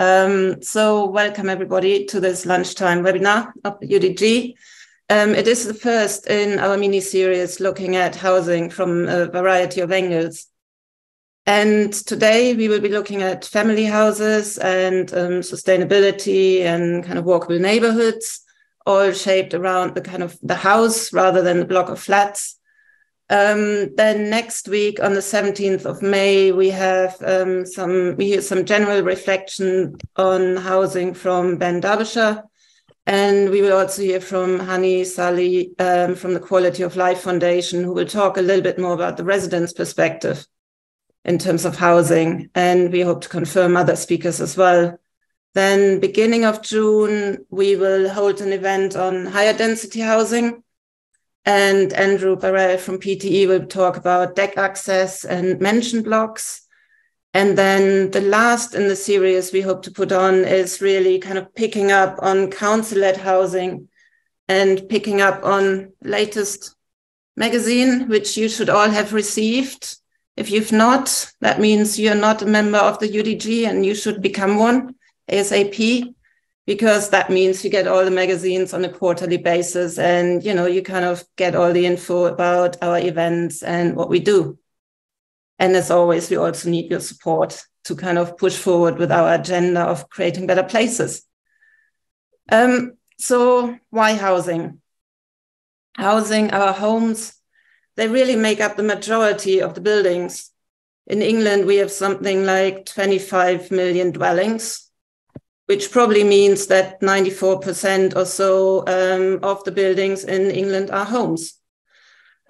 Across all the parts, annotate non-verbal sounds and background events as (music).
Um, so welcome everybody to this lunchtime webinar of UDG. Um, it is the first in our mini series looking at housing from a variety of angles. And today we will be looking at family houses and um, sustainability and kind of walkable neighborhoods, all shaped around the kind of the house rather than the block of flats. Um, then next week on the 17th of May, we have um, some we hear some general reflection on housing from Ben Derbyshire. And we will also hear from Hani Salih um, from the Quality of Life Foundation, who will talk a little bit more about the residents' perspective in terms of housing. And we hope to confirm other speakers as well. Then, beginning of June, we will hold an event on higher density housing and Andrew Beharrell from PTE will talk about deck access and mention blocks. And then the last in the series we hope to put on is really kind of picking up on council-led housing and picking up on latest magazine, which you should all have received. If you've not, that means you're not a member of the UDG and you should become one ASAP because that means you get all the magazines on a quarterly basis and you know you kind of get all the info about our events and what we do. And as always we also need your support to kind of push forward with our agenda of creating better places. Um, so why housing? Housing our homes they really make up the majority of the buildings. In england we have something like 25 million dwellings which probably means that 94% or so um, of the buildings in England are homes.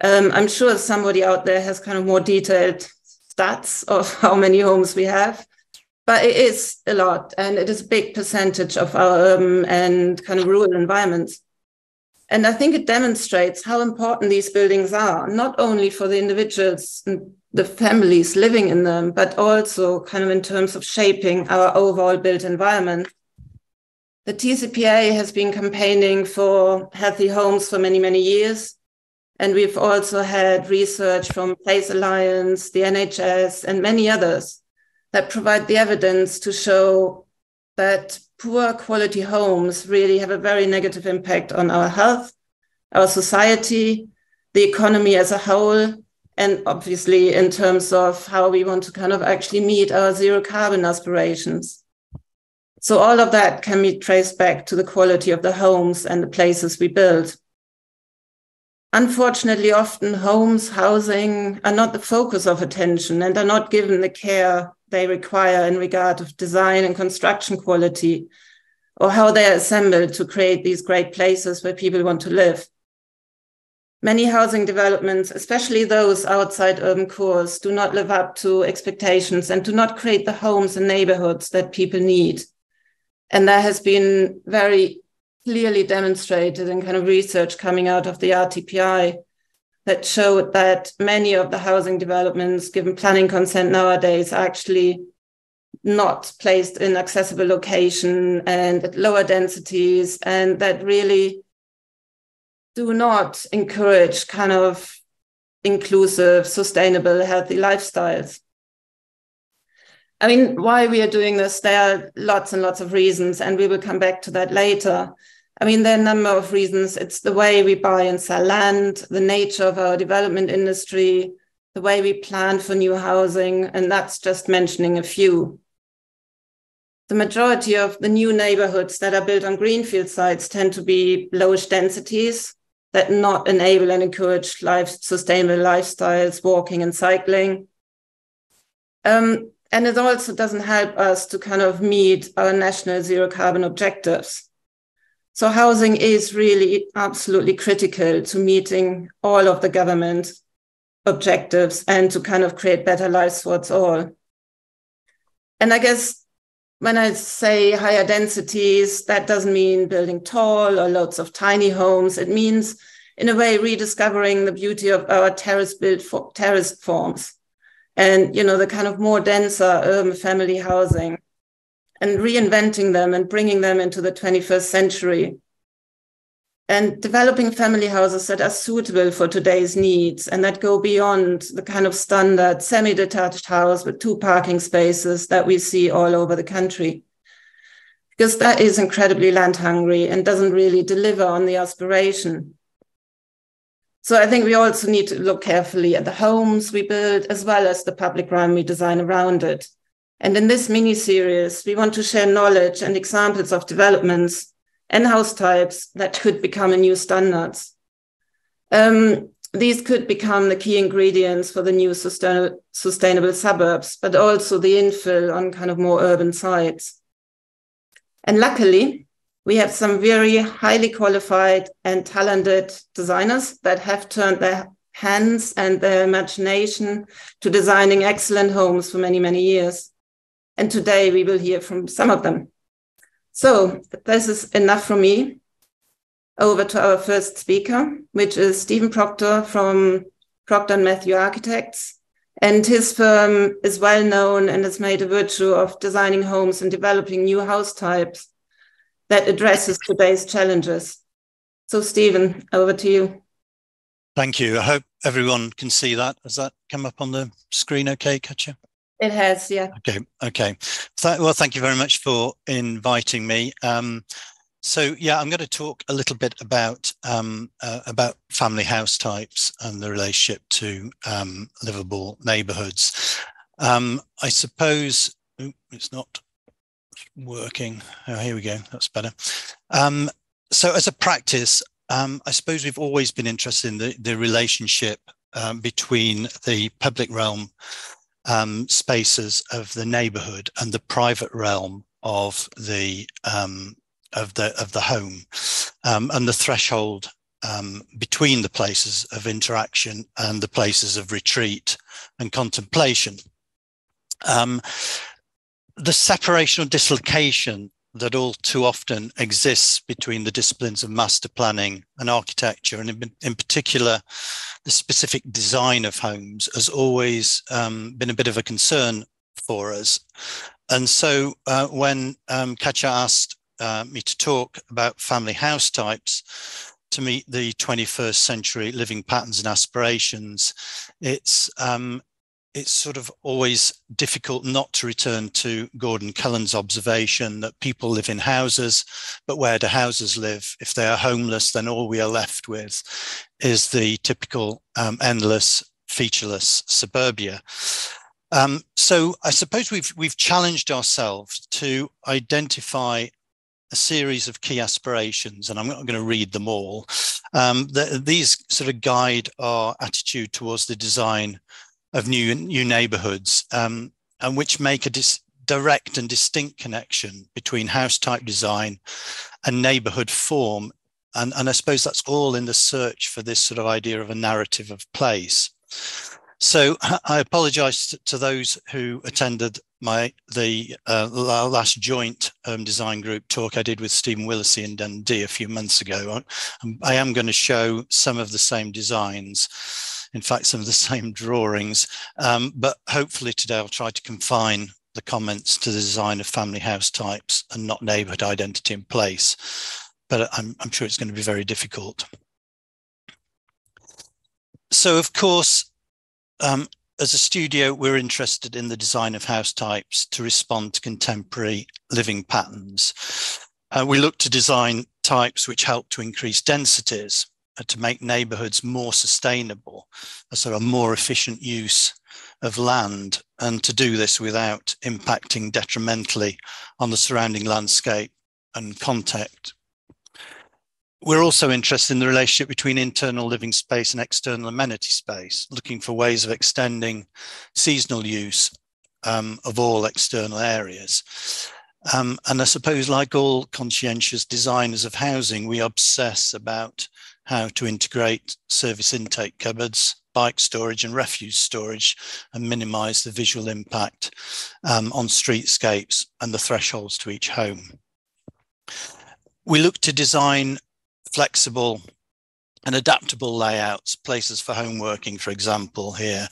Um, I'm sure somebody out there has kind of more detailed stats of (laughs) how many homes we have, but it is a lot and it is a big percentage of our urban and kind of rural environments. And I think it demonstrates how important these buildings are, not only for the individuals and the families living in them, but also kind of in terms of shaping our overall built environment. The TCPA has been campaigning for healthy homes for many, many years. And we've also had research from Place Alliance, the NHS, and many others that provide the evidence to show that poor quality homes really have a very negative impact on our health, our society, the economy as a whole, and obviously in terms of how we want to kind of actually meet our zero carbon aspirations. So all of that can be traced back to the quality of the homes and the places we build. Unfortunately, often homes, housing are not the focus of attention and are not given the care they require in regard of design and construction quality or how they are assembled to create these great places where people want to live. Many housing developments, especially those outside urban cores, do not live up to expectations and do not create the homes and neighborhoods that people need. And that has been very clearly demonstrated in kind of research coming out of the RTPI that showed that many of the housing developments given planning consent nowadays are actually not placed in accessible location and at lower densities and that really do not encourage kind of inclusive, sustainable, healthy lifestyles. I mean, why we are doing this, there are lots and lots of reasons, and we will come back to that later. I mean, there are a number of reasons. It's the way we buy and sell land, the nature of our development industry, the way we plan for new housing, and that's just mentioning a few. The majority of the new neighborhoods that are built on greenfield sites tend to be lowish densities, that not enable and encourage life, sustainable lifestyles, walking and cycling. Um, and it also doesn't help us to kind of meet our national zero carbon objectives. So housing is really absolutely critical to meeting all of the government objectives and to kind of create better lives for us all. And I guess when I say higher densities, that doesn't mean building tall or lots of tiny homes. It means in a way rediscovering the beauty of our terrace built for, terrace forms and you know the kind of more denser urban family housing and reinventing them and bringing them into the 21st century and developing family houses that are suitable for today's needs and that go beyond the kind of standard semi-detached house with two parking spaces that we see all over the country because that is incredibly land hungry and doesn't really deliver on the aspiration. So I think we also need to look carefully at the homes we build as well as the public realm we design around it. And in this mini series, we want to share knowledge and examples of developments and house types that could become a new standards. Um, these could become the key ingredients for the new sustainable, sustainable suburbs, but also the infill on kind of more urban sites. And luckily, we have some very highly qualified and talented designers that have turned their hands and their imagination to designing excellent homes for many, many years. And today we will hear from some of them. So this is enough for me. Over to our first speaker, which is Stephen Proctor from Proctor and Matthew Architects. And his firm is well known and has made a virtue of designing homes and developing new house types that addresses today's challenges. So, Stephen, over to you. Thank you. I hope everyone can see that. Has that come up on the screen okay, Katja? It has, yeah. Okay, okay. Th well, thank you very much for inviting me. Um, so yeah, I'm going to talk a little bit about um, uh, about family house types and the relationship to um, livable neighbourhoods. Um, I suppose it's not working. Oh, here we go. That's better. Um, so as a practice, um, I suppose we've always been interested in the, the relationship um, between the public realm um, spaces of the neighborhood and the private realm of the um, of the of the home um, and the threshold between the places of interaction and the places of retreat and contemplation. Um, the separation or dislocation that all too often exists between the disciplines of master planning and architecture, and in, in particular, the specific design of homes, has always um, been a bit of a concern for us. And so, uh, when um, Katja asked uh, me to talk about family house types to meet the 21st century living patterns and aspirations, it's um, it's sort of always difficult not to return to Gordon Cullen's observation that people live in houses, but where do houses live? If they are homeless, then all we are left with is the typical um, endless, featureless suburbia. Um, so I suppose we've we've challenged ourselves to identify a series of key aspirations, and I'm not going to read them all. Um, the, these sort of guide our attitude towards the design of new new neighborhoods, um, and which make a dis- direct and distinct connection between house type design and neighborhood form. And, and I suppose that's all in the search for this sort of idea of a narrative of place. So I apologize to, those who attended my the uh, last joint um, design group talk I did with Stephen Willisey in Dundee a few months ago. I am going to show some of the same designs in fact, some of the (laughs) same drawings. Um, but hopefully today I'll try to confine the comments to the design of family house types and not neighborhood identity in place. But I'm, I'm sure it's going to be very difficult. So, of course, um, as a studio, we're interested in the design of house types to respond to contemporary living patterns. Uh, we look to design types which help to increase densities to make neighborhoods more sustainable, so a sort of more efficient use of land, and to do this without impacting detrimentally on the surrounding landscape and context. We're also interested in the relationship between internal living space and external amenity space, looking for ways of extending seasonal use um, of all external areas. Um, and I suppose, like all conscientious designers of housing, we obsess about how to integrate service intake cupboards, bike storage and refuse storage and minimize the visual impact um, on streetscapes and the thresholds to each home. We look to design flexible and adaptable layouts, places for home working, for example, here,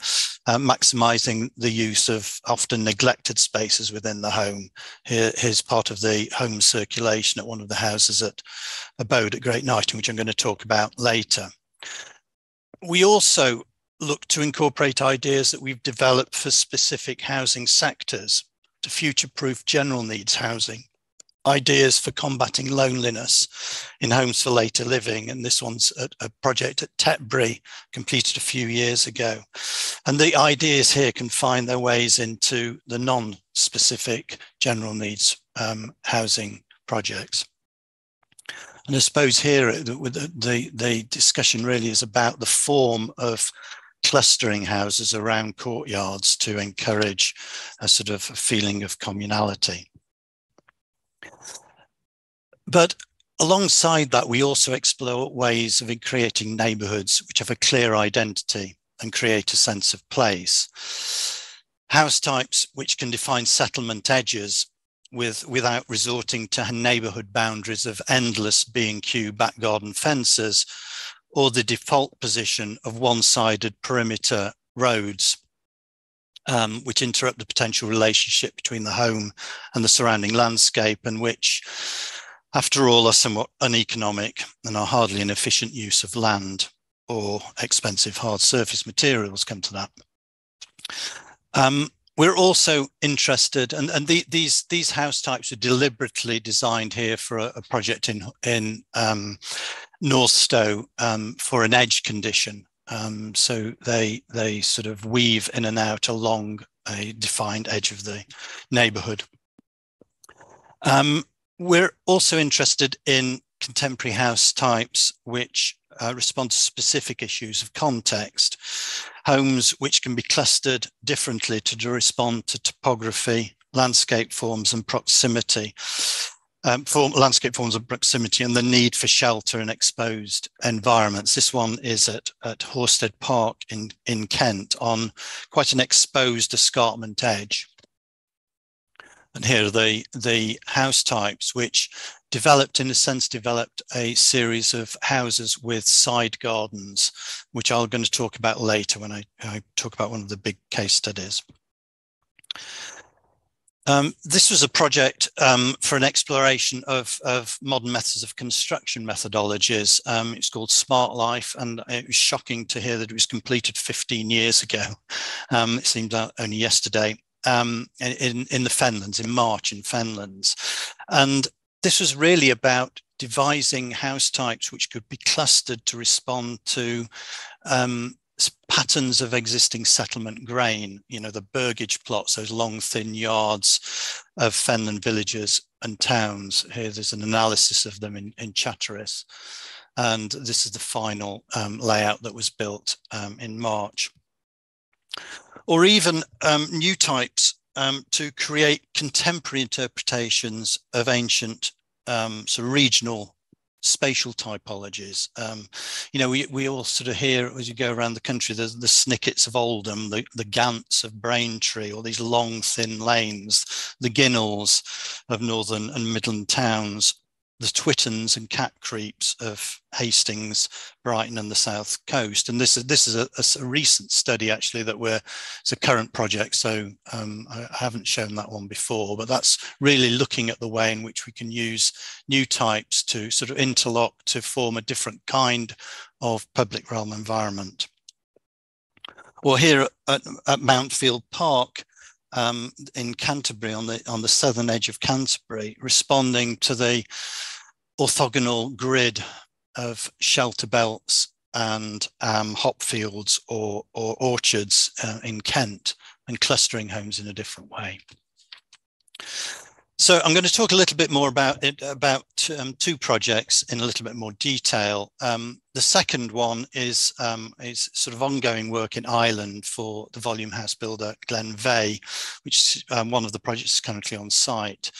uh, maximizing the use of often neglected spaces within the home. Here, here's part of the home circulation at one of the houses at Abode at Great Kneighton, which I'm going to talk about later. We also look to incorporate ideas that we've developed for specific housing sectors to future-proof general needs housing, ideas for combating loneliness in homes for later living. And this one's a, a, project at Tetbury, completed a few years ago. And the ideas here can find their ways into the non-specific general needs um, housing projects. And I suppose here the, the, the discussion really is about the form of clustering houses around courtyards to encourage a sort of feeling of communality. But alongside that, we also explore ways of creating neighborhoods which have a clear identity and create a sense of place. House types which can define settlement edges with, without resorting to neighborhood boundaries of endless B&Q back garden fences or the default position of one-sided perimeter roads um, which interrupt the potential relationship between the home and the surrounding landscape and which after all, are somewhat uneconomic and are hardly an efficient use of land or expensive hard surface materials, come to that. Um, we're also interested, and, and the, these, these house types are deliberately designed here for a, a project in, in um, Northstowe um, for an edge condition. Um, so they, they sort of weave in and out along a defined edge of the neighborhood. Um, we're also interested in contemporary house types which uh, respond to specific issues of context. Homes which can be clustered differently to respond to topography, landscape forms and proximity. Um, form, landscape forms of proximity and the need for shelter in exposed environments. This one is at, at Horsted Park in, in Kent on quite an exposed escarpment edge. And here are the, the house types, which developed, in a sense, developed a series of houses with side gardens, which I'm going to talk about later when I, I talk about one of the big case studies. Um, this was a project um, for an exploration of, of, modern methods of construction methodologies. Um, it's called Smart Life, and it was shocking to hear that it was completed 15 years ago. Um, it seems only yesterday um, in, in the Fenlands, in March in Fenlands. And this was really about devising house types which could be clustered to respond to um, patterns of existing settlement grain, you know, the burgage plots, those long, thin yards of Fenland villages and towns. Here there's an analysis of them in, in Chatteris. And this is the final um, layout that was built um, in March or even um, new types um, to create contemporary interpretations of ancient um, sort of regional spatial typologies. Um, you know, we, we all sort of hear as you go around the country, there's the snickets of Oldham, the, the Gants of Braintree, or these long, thin lanes, the Ginnells of northern and midland towns the Twittens and cat creeps of Hastings, Brighton, and the south coast. And this is this is a, a, a recent study actually that we're it's a current project, so um, I haven't shown that one before, but that's really looking at the way in which we can use new types to sort of interlock to form a different kind of public realm environment. Or here at, at Mountfield Park, um, in Canterbury on the on the southern edge of Canterbury, responding to the orthogonal grid of shelter belts and um, hop fields or, or orchards uh, in Kent and clustering homes in a different way. So I'm going to talk a little bit more about it, about um, two projects in a little bit more detail. Um, the second one is, um, is sort of ongoing work in Ireland for the volume house builder Glenveagh, which is um, one of the projects currently on site.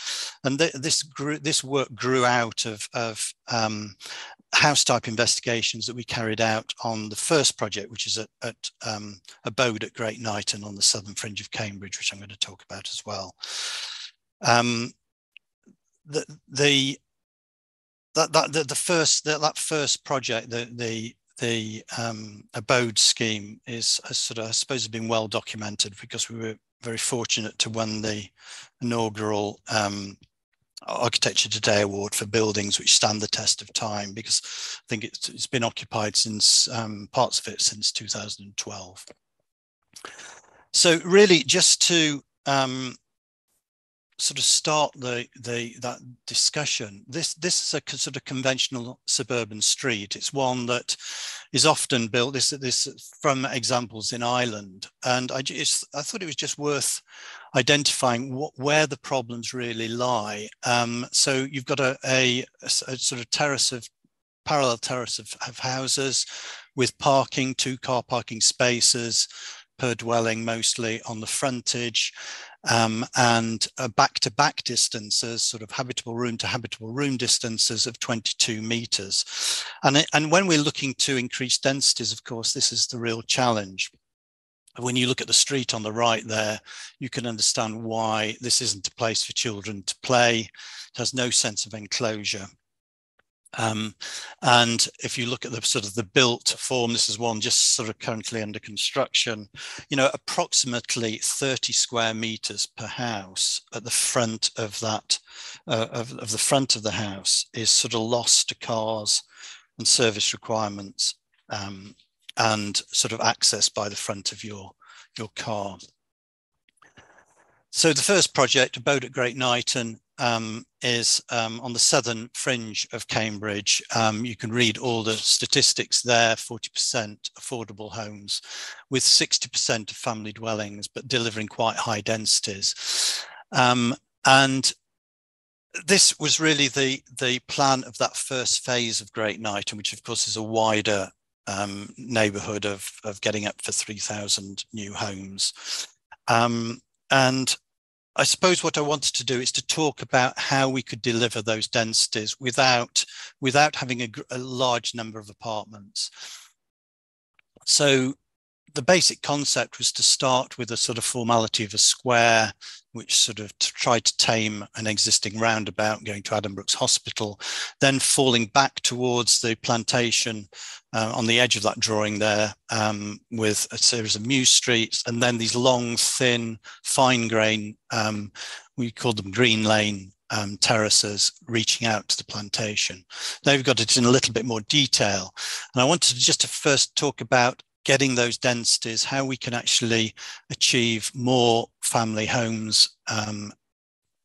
And th this grew, this work grew out of, of um, house type investigations that we carried out on the first project, which is at, at um, Abode at Great Kneighton on the southern fringe of Cambridge, which I'm going to talk about as well. Um, the the that that the, the first that, that first project the the the um, abode scheme is sort of I suppose has been well documented because we were very fortunate to win the inaugural um, Architecture Today Award for buildings which stand the test of time because I think it's, it's been occupied since um, parts of it since 2012. So really just to um, sort of start the the that discussion, this this is a sort of conventional suburban street. It's one that is often built. This this from examples in Ireland, and I just I thought it was just worth identifying what, where the problems really lie. Um, so you've got a, a, a, sort of terrace of parallel terrace of, of houses with parking, two car parking spaces per dwelling, mostly on the frontage, um, and back-to-back distances, sort of habitable room to habitable room distances of 22 meters. And, and when we're looking to increase densities, of course, this is the real challenge. When you look at the street on the right there, you can understand why this isn't a place for children to play. It has no sense of enclosure. Um, and if you look at the sort of the built form, this is one just sort of currently under construction, you know, approximately 30 square meters per house at the front of that, uh, of, of the front of the house is sort of lost to cars and service requirements um, and sort of access by the front of your, your car. So the first project, Abode at Great Kneighton, um, is um, on the southern fringe of Cambridge. Um, you can read all the statistics there 40% affordable homes with 60% of family dwellings, but delivering quite high densities. Um, and this was really the, the plan of that first phase of Great Kneighton, which of course is a wider um, neighborhood of, of getting up for 3,000 new homes. Um, and I suppose what I wanted to do is to talk about how we could deliver those densities without, without having a, a large number of apartments. So the basic concept was to start with a sort of formality of a square, which sort of tried to tame an existing roundabout going to Addenbrooke's Hospital, then falling back towards the plantation uh, on the edge of that drawing there um, with a series of mews streets, and then these long, thin, fine grain, um, we call them green lane um, terraces reaching out to the plantation. Now we've got it in a little bit more detail. And I wanted just to first talk about getting those densities, how we can actually achieve more family homes um,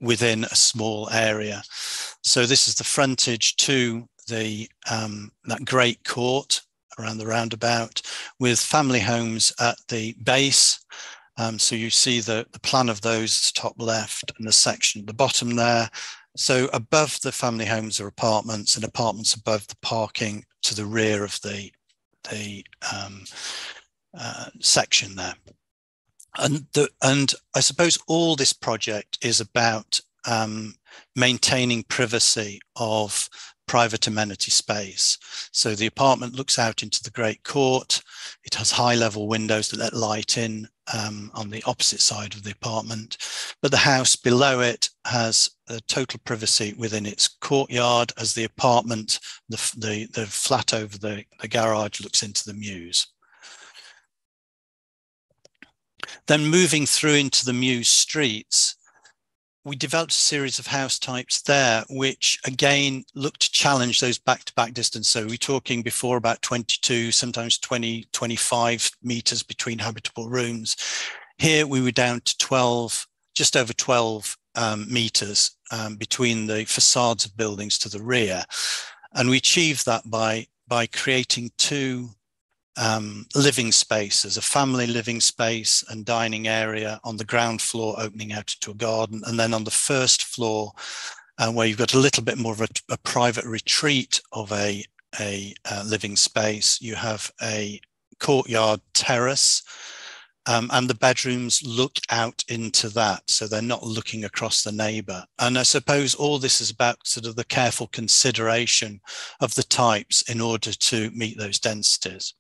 within a small area. So this is the frontage to the um, that great court around the roundabout with family homes at the base. Um, so you see the, the plan of those top left and the section at the bottom there. So above the family homes are apartments and apartments above the parking to the rear of the the um, uh, section there. And, the, and I suppose all this project is about um, maintaining privacy of private amenity space. So the apartment looks out into the Great Court. It has high level windows that let light in um, on the opposite side of the apartment. But the house below it has total privacy within its courtyard as the apartment, the, the, the flat over the, the garage looks into the mews. Then moving through into the mews streets, we developed a series of house types there, which again look to challenge those back-to-back distance. So we're talking before about 22, sometimes 20, 25 meters between habitable rooms. Here we were down to 12, just over 12 um, meters um, between the facades of buildings to the rear. And we achieved that by, by creating two um, living spaces, a family living space and dining area on the ground floor opening out to a garden. And then on the first floor, uh, where you've got a little bit more of a, a private retreat of a, a uh, living space, you have a courtyard terrace um, and the bedrooms look out into that. So they're not looking across the neighbor. And I suppose all this is about sort of the careful consideration of the types in order to meet those densities.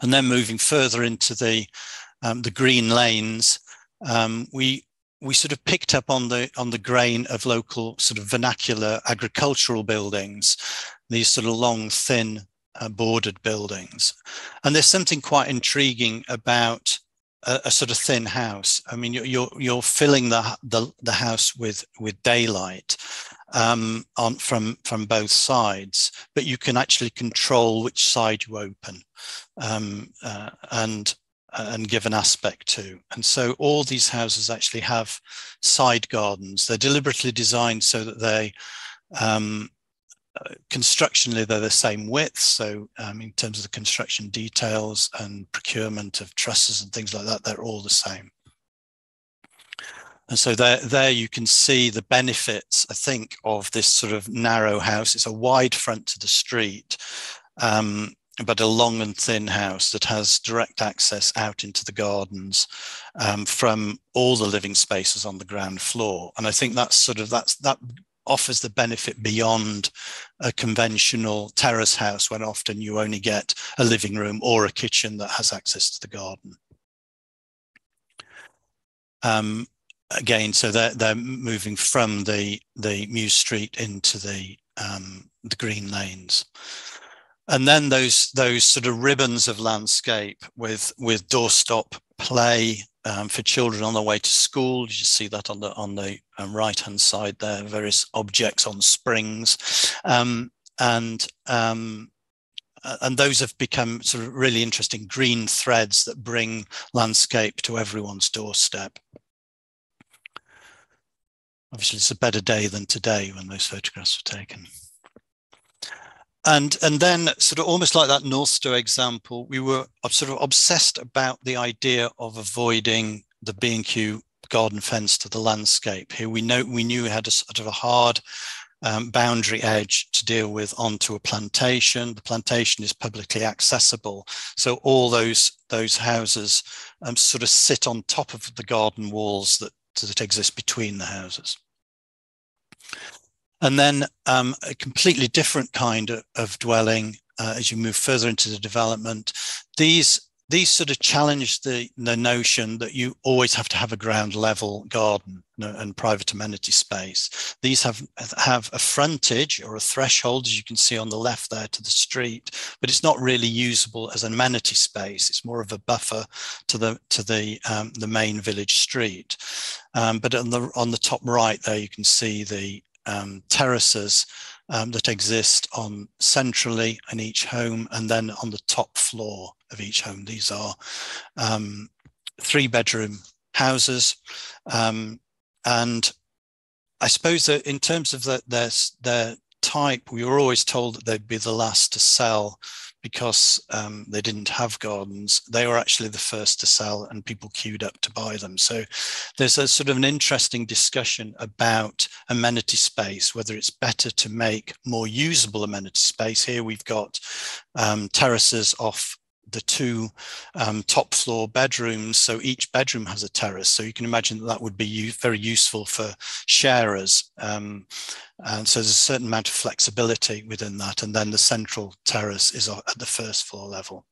And then moving further into the, um, the green lanes, um, we, we sort of picked up on the, on the grain of local sort of vernacular agricultural buildings, these sort of long, thin uh, bordered buildings. And there's something quite intriguing about a, a, sort of thin house. I mean, you're you're, you're filling the, the, the house with with daylight um, on from from both sides, but you can actually control which side you open, um, uh, and and give an aspect to. And so all these houses actually have side gardens. They're deliberately designed so that they um, uh, constructionally they're the same width. So um, in terms of the construction details and procurement of trusses and things like that, they're all the same. And so there, there you can see the benefits, I think, of this sort of narrow house. It's a wide front to the street, um, but a long and thin house that has direct access out into the gardens um, from all the living spaces on the ground floor. And I think that's sort of that's that offers the benefit beyond a conventional terrace house when often you only get a living room or a kitchen that has access to the garden. Um, again, so they're they're moving from the the Mews Street into the um, the green lanes, and then those those sort of ribbons of landscape with with doorstop play um, for children on their way to school. You see that on the on the um, right hand side there, various objects on springs, um, and um, and those have become sort of really interesting green threads that bring landscape to everyone's doorstep obviously it's a better day than today when those photographs were taken. And, and then sort of almost like that Northstowe example, we were sort of obsessed about the idea of avoiding the B&Q garden fence to the landscape. Here we know we knew we had a sort of a hard um, boundary edge to deal with onto a plantation. The plantation is publicly accessible, so all those those houses um, sort of sit on top of the garden walls that that exists between the houses. And then um, a completely different kind of, of dwelling uh, as you move further into the development. These these sort of challenge the, the notion that you always have to have a ground level garden and private amenity space. These have have a frontage or a threshold, as you can see on the left there to the street, but it's not really usable as an amenity space. It's more of a buffer to the to the um, the main village street. Um, but on the on the top right there, you can see the um, terraces um, that exist on centrally in each home and then on the top floor of each home. These are um, three bedroom houses. Um, and I suppose that in terms of the, their, their type, we were always told that they'd be the last to sell because um, they didn't have gardens, they were actually the first to sell and people queued up to buy them. So there's a sort of an interesting discussion about amenity space, whether it's better to make more usable amenity space. Here we've got um, terraces off the two um, top floor bedrooms. So each bedroom has a terrace. So you can imagine that that would be very useful for sharers. Um, and so there's a certain amount of flexibility within that. And then the central terrace is at the first floor level.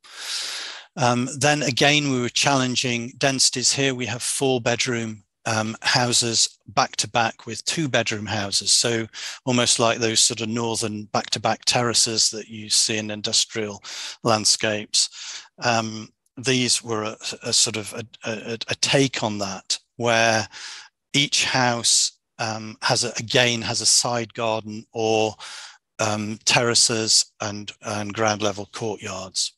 Um, then again, we were challenging densities here. We have four bedroom um, houses back to back with two bedroom houses. So almost like those sort of northern back to back terraces that you see in industrial landscapes. Um, these were a, a sort of a, a, a, take on that, where each house um, has again has a side garden or um, terraces and, and ground level courtyards.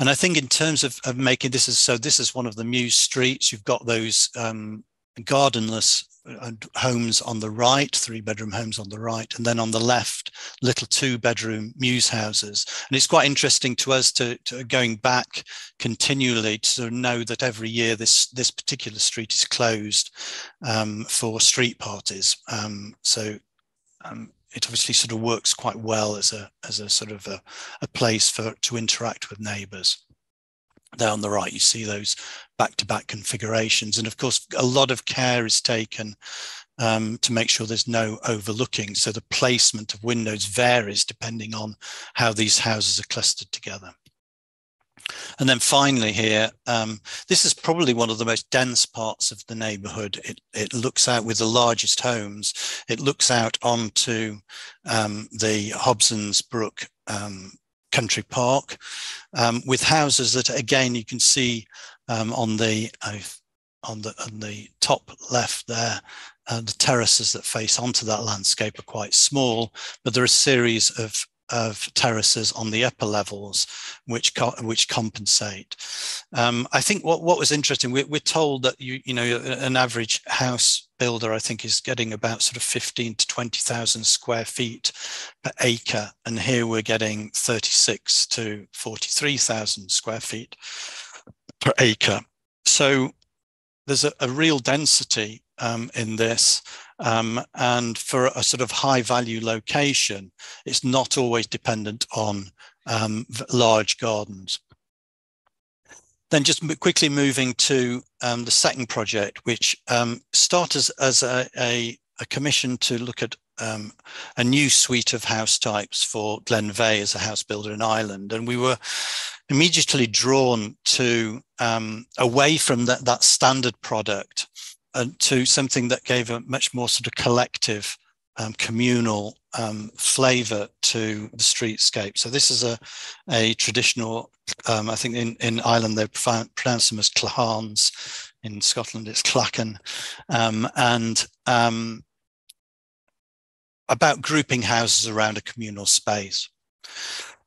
And I think in terms of, of making this is so this is one of the Mews streets. You've got those um, gardenless uh, homes on the right, three bedroom homes on the right, and then on the left, little two bedroom mews houses. And it's quite interesting to us to, to going back continually to know that every year this this particular street is closed um, for street parties. Um, so um, it obviously sort of works quite well as a as a sort of a, a place for to interact with neighbors. There on the right you see those back-to-back configurations and of course a lot of care is taken um, to make sure there's no overlooking. So the placement of windows varies depending on how these houses are clustered together and then finally here, um, this is probably one of the most dense parts of the neighborhood. It, it looks out with the largest homes. It looks out onto um, the Hobson's Brook um, Country Park um, with houses that, again, you can see um, on the uh, on the on the top left there, uh, the terraces that face onto that landscape are quite small, but there are a series of of terraces on the upper levels, which co which compensate. Um, I think what, what was interesting, we're, we're told that you you know an average house builder, I think, is getting about sort of 15 to 20,000 square feet per acre, and here we're getting 36 to 43,000 square feet per acre. So there's a, a real density um, in this. Um, and for a sort of high value location, it's not always dependent on um, large gardens. Then just quickly moving to um, the second project, which um, started as, as a, a, a, commission to look at um, a new suite of house types for Glenveagh as a house builder in Ireland. And we were immediately drawn to um, away from that, that standard product uh, to something that gave a much more sort of collective, um, communal um, flavor to the streetscape. So this is a, a traditional, um, I think in, in Ireland they pronounce them as clahans. In Scotland it's clachan. Um, and um, about grouping houses around a communal space.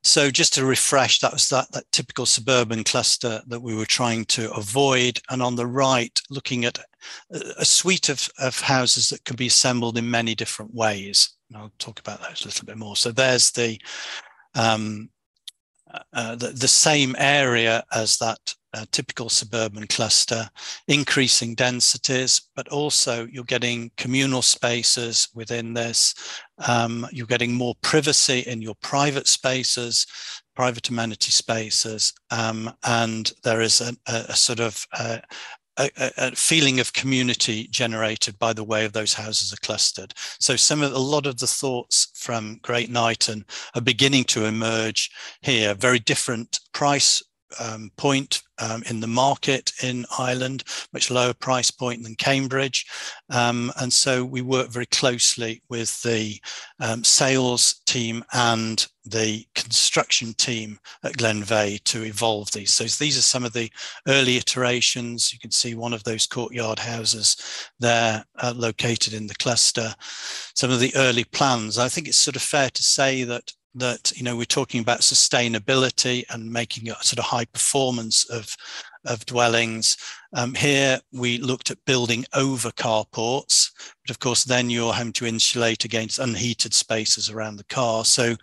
So just to refresh, that was that, that typical suburban cluster that we were trying to avoid. And on the right, looking at a suite of, of houses that can be assembled in many different ways. And I'll talk about those a little bit more. So there's the um, uh, the, the, same area as that uh, typical suburban cluster, increasing densities, but also you're getting communal spaces within this. Um, you're getting more privacy in your private spaces, private amenity spaces, um, and there is a, a, a sort of uh, a, a, feeling of community generated by the way of those houses are clustered. So some of a lot of the thoughts from Great Kneighton are beginning to emerge here. Very different price um, point um, in the market in Ireland, much lower price point than Cambridge. Um, and so we work very closely with the um, sales team and the construction team at Glenveagh to evolve these. So these are some of the early iterations. You can see one of those courtyard houses there uh, located in the cluster. Some of the early plans. I think it's sort of fair to say that that you know we're talking about sustainability and making a sort of high performance of of dwellings. Um, here we looked at building over carports, but of course then you're having to insulate against unheated spaces around the car. So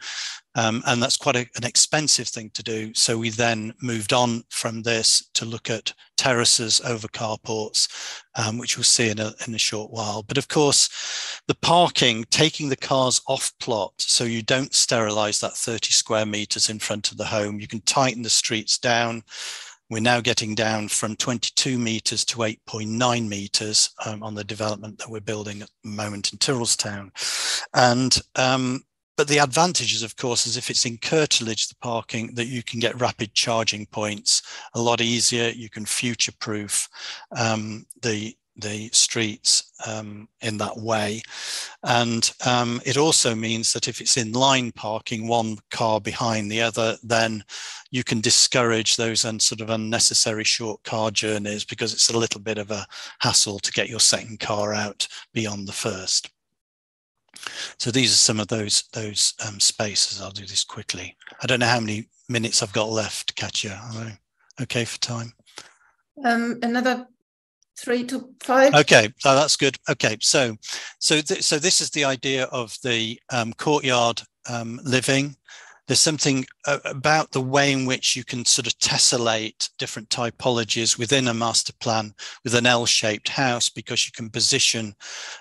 um, and that's quite a, an expensive thing to do. So we then moved on from this to look at terraces over carports, um, which we'll see in a, in a short while. But of course, the parking, taking the cars off plot so you don't sterilize that 30 square meters in front of the home. You can tighten the streets down. We're now getting down from 22 meters to 8.9 meters um, on the development that we're building at the moment in Tyrrellstown. And um, but the advantage is, of course, is if it's in curtilage, the parking, that you can get rapid charging points a lot easier. You can future proof um, the the streets um, in that way. And um, it also means that if it's in line parking, one car behind the other, then you can discourage those sort of unnecessary short car journeys because it's a little bit of a hassle to get your second car out beyond the first. So these are some of those those um, spaces. I'll do this quickly. I don't know how many minutes I've got left, Katja. Am I okay for time? Um, another three to five. Okay, so that's good. Okay, so so th so this is the idea of the um, courtyard um, living there's something about the way in which you can sort of tessellate different typologies within a master plan with an L-shaped house because you can position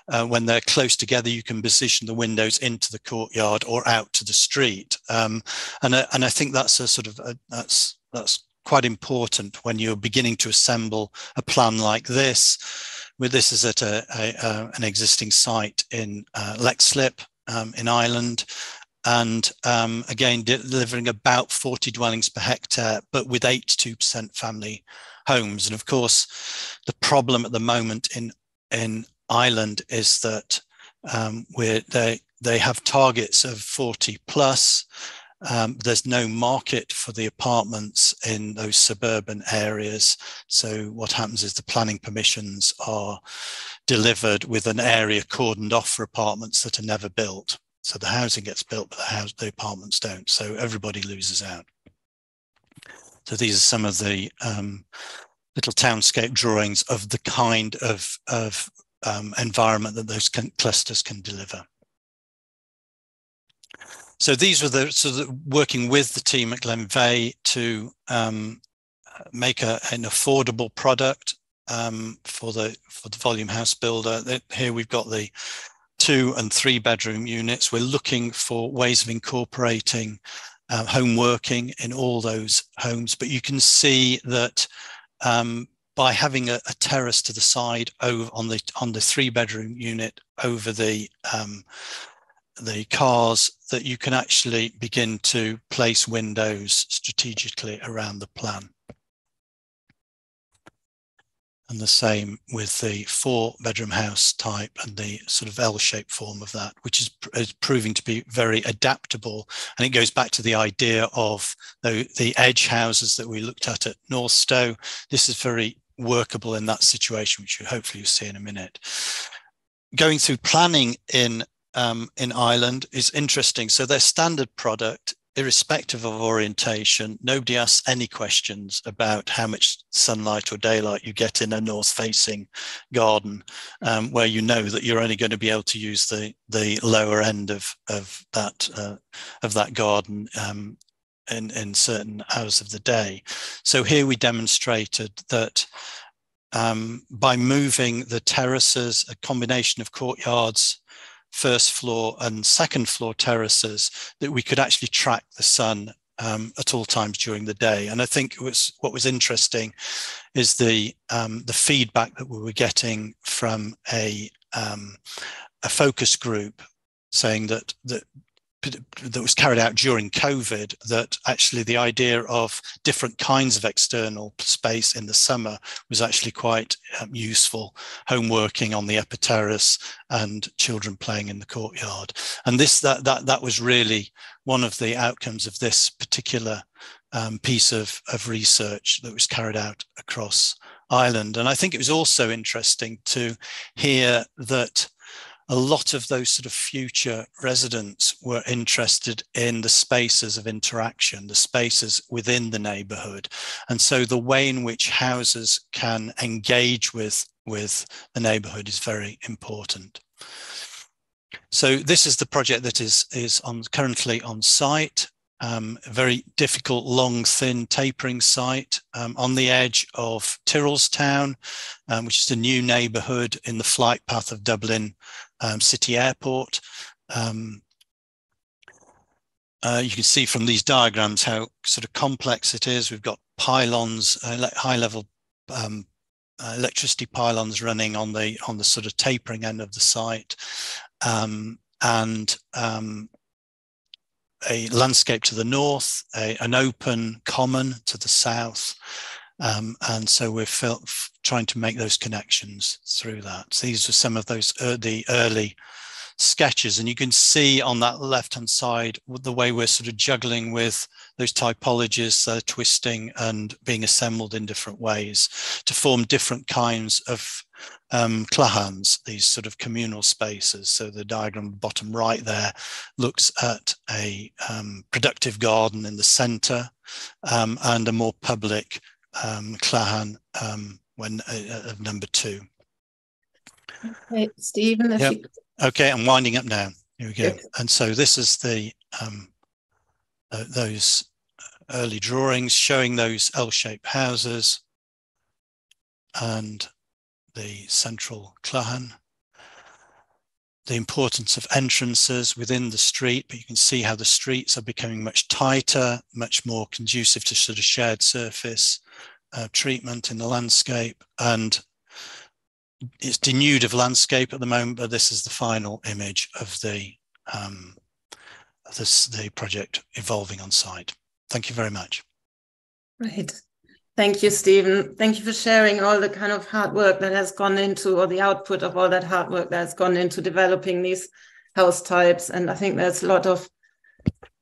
uh, when they're close together you can position the windows into the courtyard or out to the street. Um, and, uh, and I think that's a sort of a, that's that's quite important when you're beginning to assemble a plan like this. With this is at a, a, a an existing site in uh, Leixlip um, in Ireland and um, again delivering about 40 dwellings per hectare, but with 82% family homes. And of course, the problem at the moment in in Ireland is that um, we're, they they have targets of 40 plus. Um, there's no market for the apartments in those suburban areas. So what happens is the planning permissions are delivered with an area cordoned off for apartments that are never built. So the housing gets built, but the house, the apartments don't. So everybody loses out. So these are some of the um, little townscape drawings of the kind of, of um, environment that those can, clusters can deliver. So these were the sort of working with the team at Glenveagh to um, make a, an affordable product um, for the for the volume house builder. Here we've got the two and three bedroom units. We're looking for ways of incorporating uh, home working in all those homes, but you can see that um, by having a, a, terrace to the side over on the on the three bedroom unit over the um, the cars that you can actually begin to place windows strategically around the plan and the same with the four bedroom house type and the sort of L-shaped form of that, which is, is, proving to be very adaptable. And it goes back to the idea of the, the edge houses that we looked at at North Northstowe. This is very workable in that situation, which you hopefully you'll see in a minute. Going through planning in um, in Ireland is interesting. So their standard product irrespective of orientation, nobody asks any questions about how much sunlight or daylight you get in a north facing garden, um, where you know that you're only going to be able to use the, the lower end of, of, that, uh, of that garden um, in, in certain hours of the day. So here we demonstrated that um, by moving the terraces, a combination of courtyards, first floor and second floor terraces that we could actually track the sun um, at all times during the day. And I think was what was interesting is the um, the feedback that we were getting from a um, a focus group saying that that that was carried out during COVID that actually the idea of different kinds of external space in the summer was actually quite um, useful. Home working on the upper terrace and children playing in the courtyard. And this that that that was really one of the outcomes of this particular um, piece of, of research that was carried out across Ireland. And I think it was also interesting to hear that a lot of those sort of future residents were interested in the spaces of interaction, the spaces within the neighborhood. And so the way in which houses can engage with, with the neighborhood is very important. So this is the project that is, is on, currently on site um, very difficult, long, thin tapering site um, on the edge of Tyrrellstown, um, which is a new neighbourhood in the flight path of Dublin um, City Airport. Um, uh, you can see from these diagrams how sort of complex it is. We've got pylons, uh, high level um, uh, electricity pylons running on the on the sort of tapering end of the site, and a landscape to the north, a, an open common to the south. Um, and so we're trying to make those connections through that. So these are some of those uh, the early sketches. And you can see on that left-hand side the way we're sort of juggling with those typologies, uh, twisting and being assembled in different ways to form different kinds of um, clachans, these sort of communal spaces. So the diagram bottom right there looks at a um, productive garden in the center um, and a more public um, clachan um, when uh, of number two. Okay, Stephen. Yep. You... Okay, I'm winding up now. Here we go. Good. And so this is the um, uh, those early drawings showing those L-shaped houses and the central clachan. The importance of entrances within the street, but you can see how the streets are becoming much tighter, much more conducive to sort of shared surface uh, treatment in the landscape. And it's denuded of landscape at the moment, but this is the final image of the um, this the project evolving on site. Thank you very much. Right. Thank you, Stephen. Thank you for sharing all the kind of hard work that has gone into, or the output of all that hard work that has gone into developing these house types. And I think there's a lot of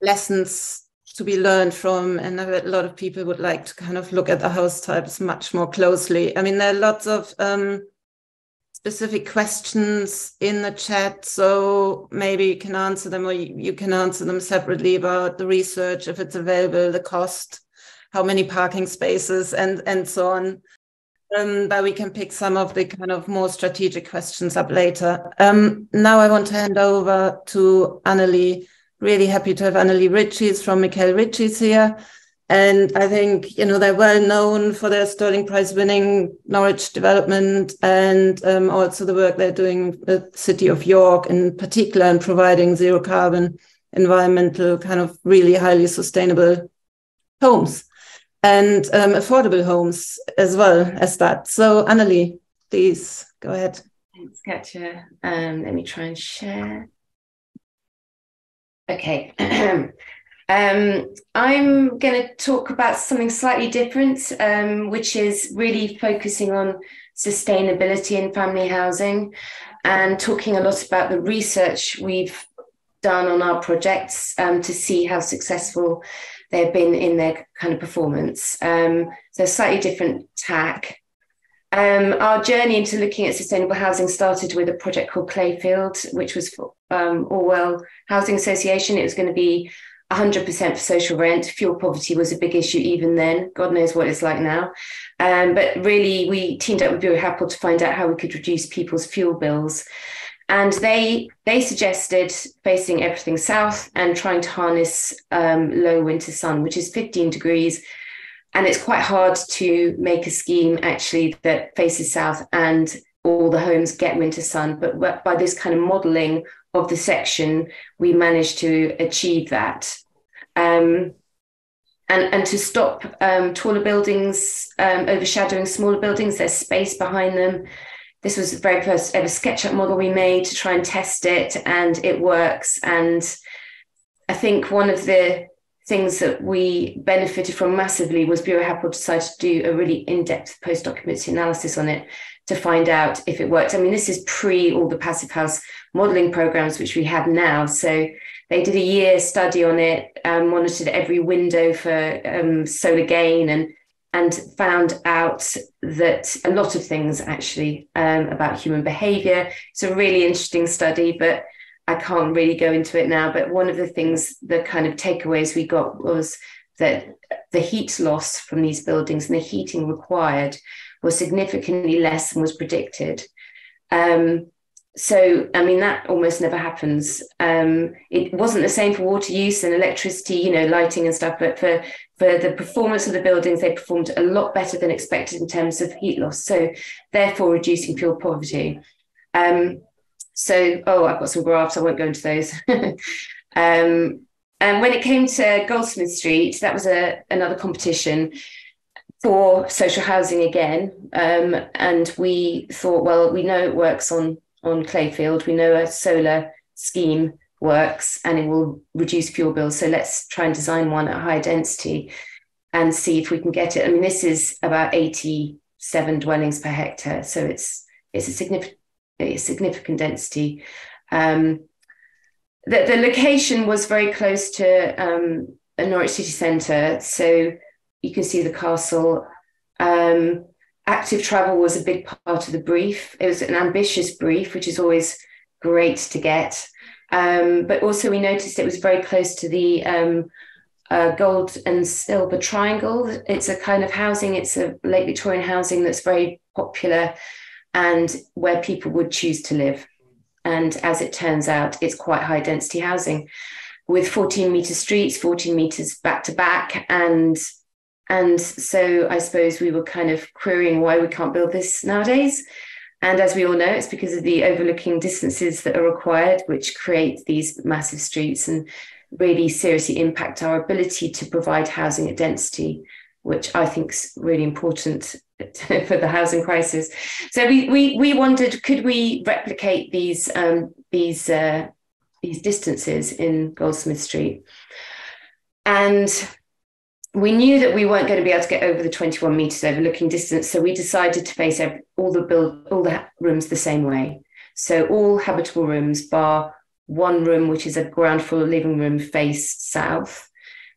lessons to be learned from. And a lot of people would like to kind of look at the house types much more closely. I mean, there are lots of um, specific questions in the chat. So maybe you can answer them or you can answer them separately about the research, if it's available, the cost, how many parking spaces, and, and so on. Um, but we can pick some of the kind of more strategic questions up later. Um, now I want to hand over to Annalie. Really happy to have Annalie Riches from Mikhail Riches here. And I think, you know, they're well known for their Stirling Prize winning Norwich development and um, also the work they're doing with the City of York in particular in providing zero carbon, environmental, kind of really highly sustainable homes and um, affordable homes as well as that. So, Annalie, please go ahead. Thanks, Katja. Um, let me try and share. Okay. (clears throat) Um, I'm going to talk about something slightly different, um, which is really focusing on sustainability in family housing and talking a lot about the research we've done on our projects um, to see how successful they've been in their kind of performance. Um, so, slightly different tack. Um, our journey into looking at sustainable housing started with a project called Clayfield, which was for um, Orwell Housing Association. It was going to be 100% for social rent. Fuel poverty was a big issue even then. God knows what it's like now. Um, but really, we teamed up with Buro Happold to find out how we could reduce people's fuel bills. And they they suggested facing everything south and trying to harness um, low winter sun, which is 15 degrees. And it's quite hard to make a scheme actually that faces south and all the homes get winter sun. But by this kind of modeling of the section, we managed to achieve that. Um, and, and to stop um, taller buildings um, overshadowing smaller buildings, there's space behind them. This was the very first ever SketchUp model we made to try and test it, and it works. And I think one of the things that we benefited from massively was Buro Happold decided to do a really in-depth post-occupancy analysis on it to find out if it worked. I mean, this is pre all the passive house modeling programs which we have now. So they did a year study on it, um, monitored every window for um, solar gain, and and found out that a lot of things actually um, about human behavior. It's a really interesting study, but I can't really go into it now. But one of the things, the kind of takeaways we got was that the heat loss from these buildings and the heating required was significantly less than was predicted. Um, so, I mean, that almost never happens. Um, it wasn't the same for water use and electricity, you know, lighting and stuff, but for, for the performance of the buildings, they performed a lot better than expected in terms of heat loss. So, therefore, reducing fuel poverty. Um, so, oh, I've got some graphs, I won't go into those. (laughs) um, and when it came to Goldsmith Street, that was a, another competition for social housing again. Um, and we thought, well, we know it works on, on Clayfield. We know a solar scheme works and it will reduce fuel bills. So let's try and design one at high density and see if we can get it. I mean, this is about 87 dwellings per hectare. So it's it's a significant a significant density. Um, the, the location was very close to um, a Norwich city centre. So you can see the castle. Um, active travel was a big part of the brief. It was an ambitious brief, which is always great to get. Um, but also, we noticed it was very close to the um, uh, gold and silver triangle. It's a kind of housing, it's a late Victorian housing that's very popular and where people would choose to live. And as it turns out, it's quite high density housing with 14 meter streets, 14 meters back to back, and and so I suppose we were kind of querying why we can't build this nowadays. And as we all know, it's because of the overlooking distances that are required, which create these massive streets and really seriously impact our ability to provide housing at density, which I think is really important (laughs) for the housing crisis. So we we we wondered, could we replicate these um, these uh, these distances in Goldsmith Street? And we knew that we weren't going to be able to get over the 21 meters overlooking distance, so we decided to face all the build all the rooms the same way. So all habitable rooms, bar one room, which is a ground floor living room, face south.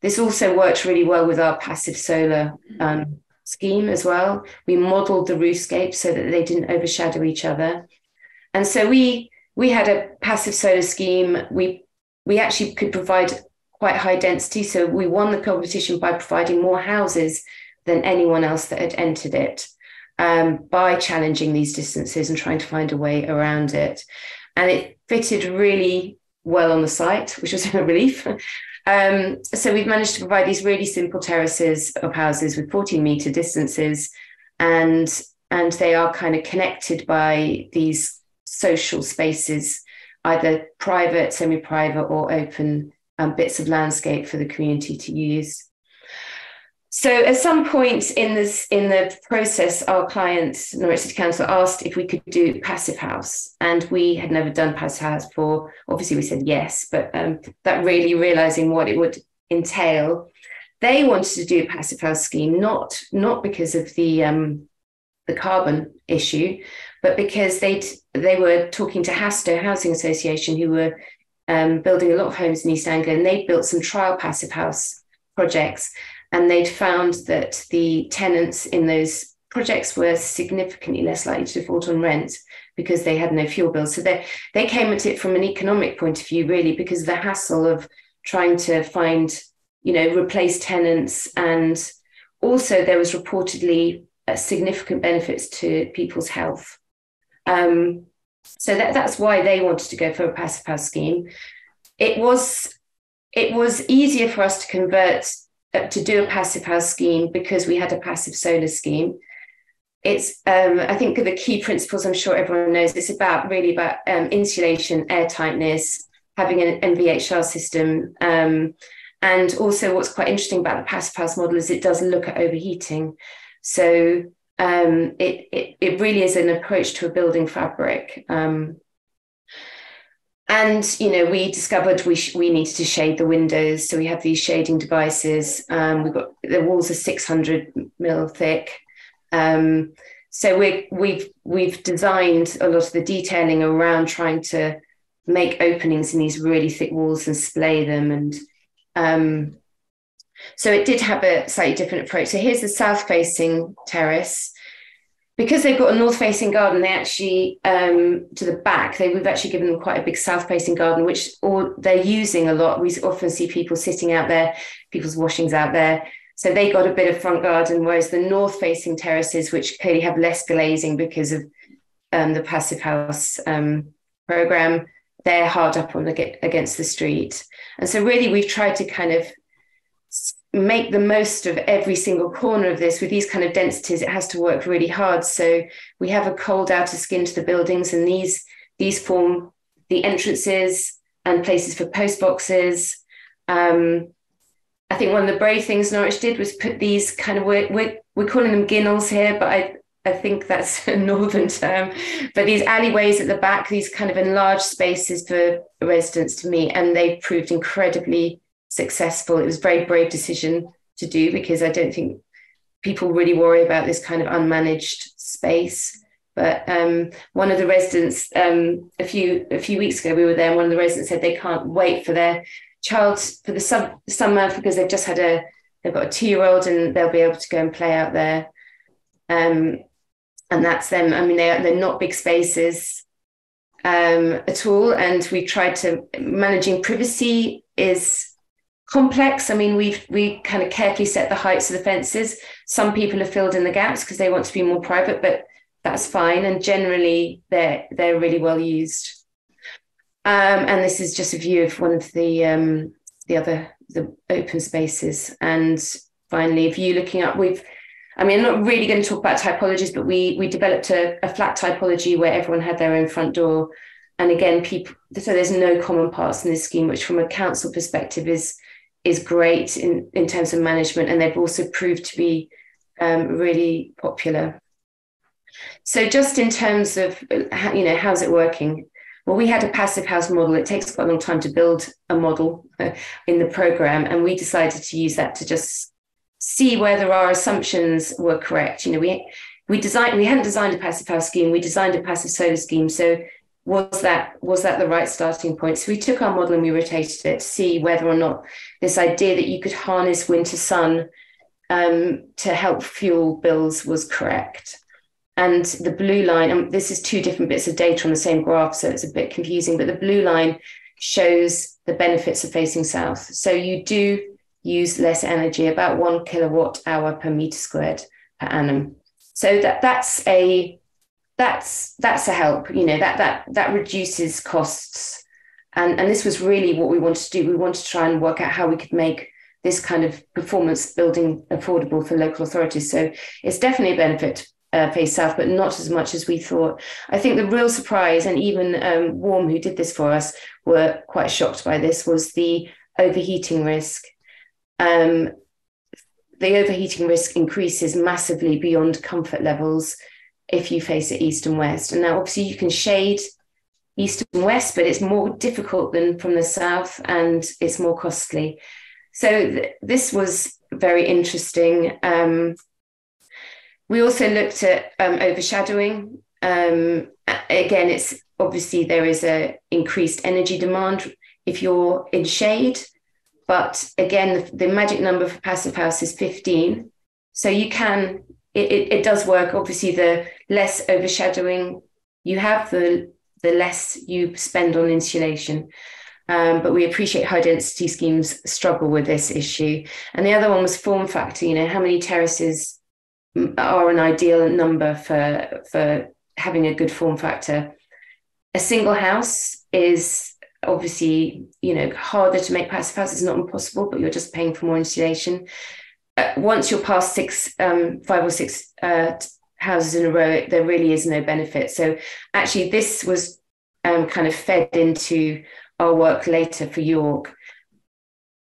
This also worked really well with our passive solar um, scheme as well. We modeled the roofscape so that they didn't overshadow each other. And so we we had a passive solar scheme. We we actually could provide quite high density. So we won the competition by providing more houses than anyone else that had entered it um, by challenging these distances and trying to find a way around it. And it fitted really well on the site, which was (laughs) a relief. Um, so we've managed to provide these really simple terraces of houses with 14 meter distances, and and they are kind of connected by these social spaces, either private, semi-private, or open um, bits of landscape for the community to use. So at some point in this in the process, our client, Norwich City Council, asked if we could do passive house, and we had never done passive house before. Obviously, we said yes, but um, that really realizing what it would entail, they wanted to do a passive house scheme, not not because of the um, the carbon issue, but because they they were talking to Hastoe Housing Association, who were um, building a lot of homes in East Anglia, and they built some trial passive house projects and they'd found that the tenants in those projects were significantly less likely to default on rent because they had no fuel bills. So they, they came at it from an economic point of view, really, because of the hassle of trying to find, you know, replace tenants. And also, there was reportedly significant benefits to people's health. Um, so that, that's why they wanted to go for a passive house scheme. It was it was easier for us to convert uh, to do a passive house scheme because we had a passive solar scheme. It's, um, I think, the key principles I'm sure everyone knows. It's about really about um, insulation, air tightness, having an MVHR system. Um, and also, what's quite interesting about the passive house model is it does look at overheating. So um, it, it, it really is an approach to a building fabric. Um, and you know we discovered we sh- we needed to shade the windows. So we have these shading devices. Um, we've got the walls are 600 mil thick. Um, so we we've we've designed a lot of the detailing around trying to make openings in these really thick walls and splay them. And um, so it did have a slightly different approach so here's the south facing terrace because they've got a north facing garden, they actually um, to the back, they we've actually given them quite a big south facing garden, which all they're using a lot. We often see people sitting out there, people's washings out there. So they got a bit of front garden, whereas the north facing terraces, which clearly have less glazing because of um, the passive house um, program, they're hard up on the against the street. And so really we've tried to kind of make the most of every single corner of this with these kind of densities it has to work really hard. So we have a cold outer skin to the buildings and these these form the entrances and places for post boxes. Um, i think one of the brave things norwich did was put these kind of we're, we're, we're calling them ginnels here but i I think that's (laughs) a northern term, but these alleyways at the back, these kind of enlarged spaces for residents to meet, and they've proved incredibly successful. It was a very brave decision to do because I don't think people really worry about this kind of unmanaged space. But um, one of the residents, um, a few a few weeks ago, we were there, and one of the residents said they can't wait for their child for the sub- summer because they've just had a they've got a two year old and they'll be able to go and play out there. Um, and that's them. I mean, they're they're not big spaces um, at all, and we tried to managing privacy is complex. I mean, we've we kind of carefully set the heights of the fences. Some people have filled in the gaps because they want to be more private, but that's fine. And generally, they're they're really well used. Um, and this is just a view of one of the um, the other the open spaces. And finally, if you're looking up, we've I mean, I'm not really going to talk about typologies, but we we developed a, a flat typology where everyone had their own front door. And again, people so there's no common parts in this scheme, which from a council perspective is is great in, in terms of management, and they've also proved to be um, really popular. So, just in terms of you know how's it working? Well, we had a passive house model. It takes quite a long time to build a model uh, in the program, and we decided to use that to just see whether our assumptions were correct. You know, we we designed we hadn't designed a passive house scheme. We designed a passive solar scheme. So was that was that the right starting point so we took our model and we rotated it to see whether or not this idea that you could harness winter sun um, to help fuel bills was correct. And the blue line, and this is two different bits of data on the same graph, so it's a bit confusing, but the blue line shows the benefits of facing south. So you do use less energy, about one kilowatt hour per meter squared per annum. So that that's a that's that's a help. You know that that that reduces costs, and and this was really what we wanted to do. We wanted to try and work out how we could make this kind of performance building affordable for local authorities. So it's definitely a benefit uh, face south, but not as much as we thought. I think the real surprise, and even um, Warm, who did this for us, were quite shocked by this, was the overheating risk. Um, the overheating risk increases massively beyond comfort levels if you face it east and west. And now, obviously, you can shade east and west, but it's more difficult than from the south and it's more costly. So, th- this was very interesting. Um, we also looked at um, overshadowing. Um, again, it's obviously there is a increased energy demand if you're in shade, but again, the, the magic number for passive house is 15. So you can, it, it, it does work. Obviously, the less overshadowing you have, the the less you spend on insulation. Um, but we appreciate high density schemes struggle with this issue. And the other one was form factor. You know, how many terraces are an ideal number for for having a good form factor. A single house is obviously you know harder to make passive house. It's not impossible, but you're just paying for more insulation. Uh, once you're past six, um, five or six uh, houses in a row, there really is no benefit. So actually, this was um, kind of fed into our work later for York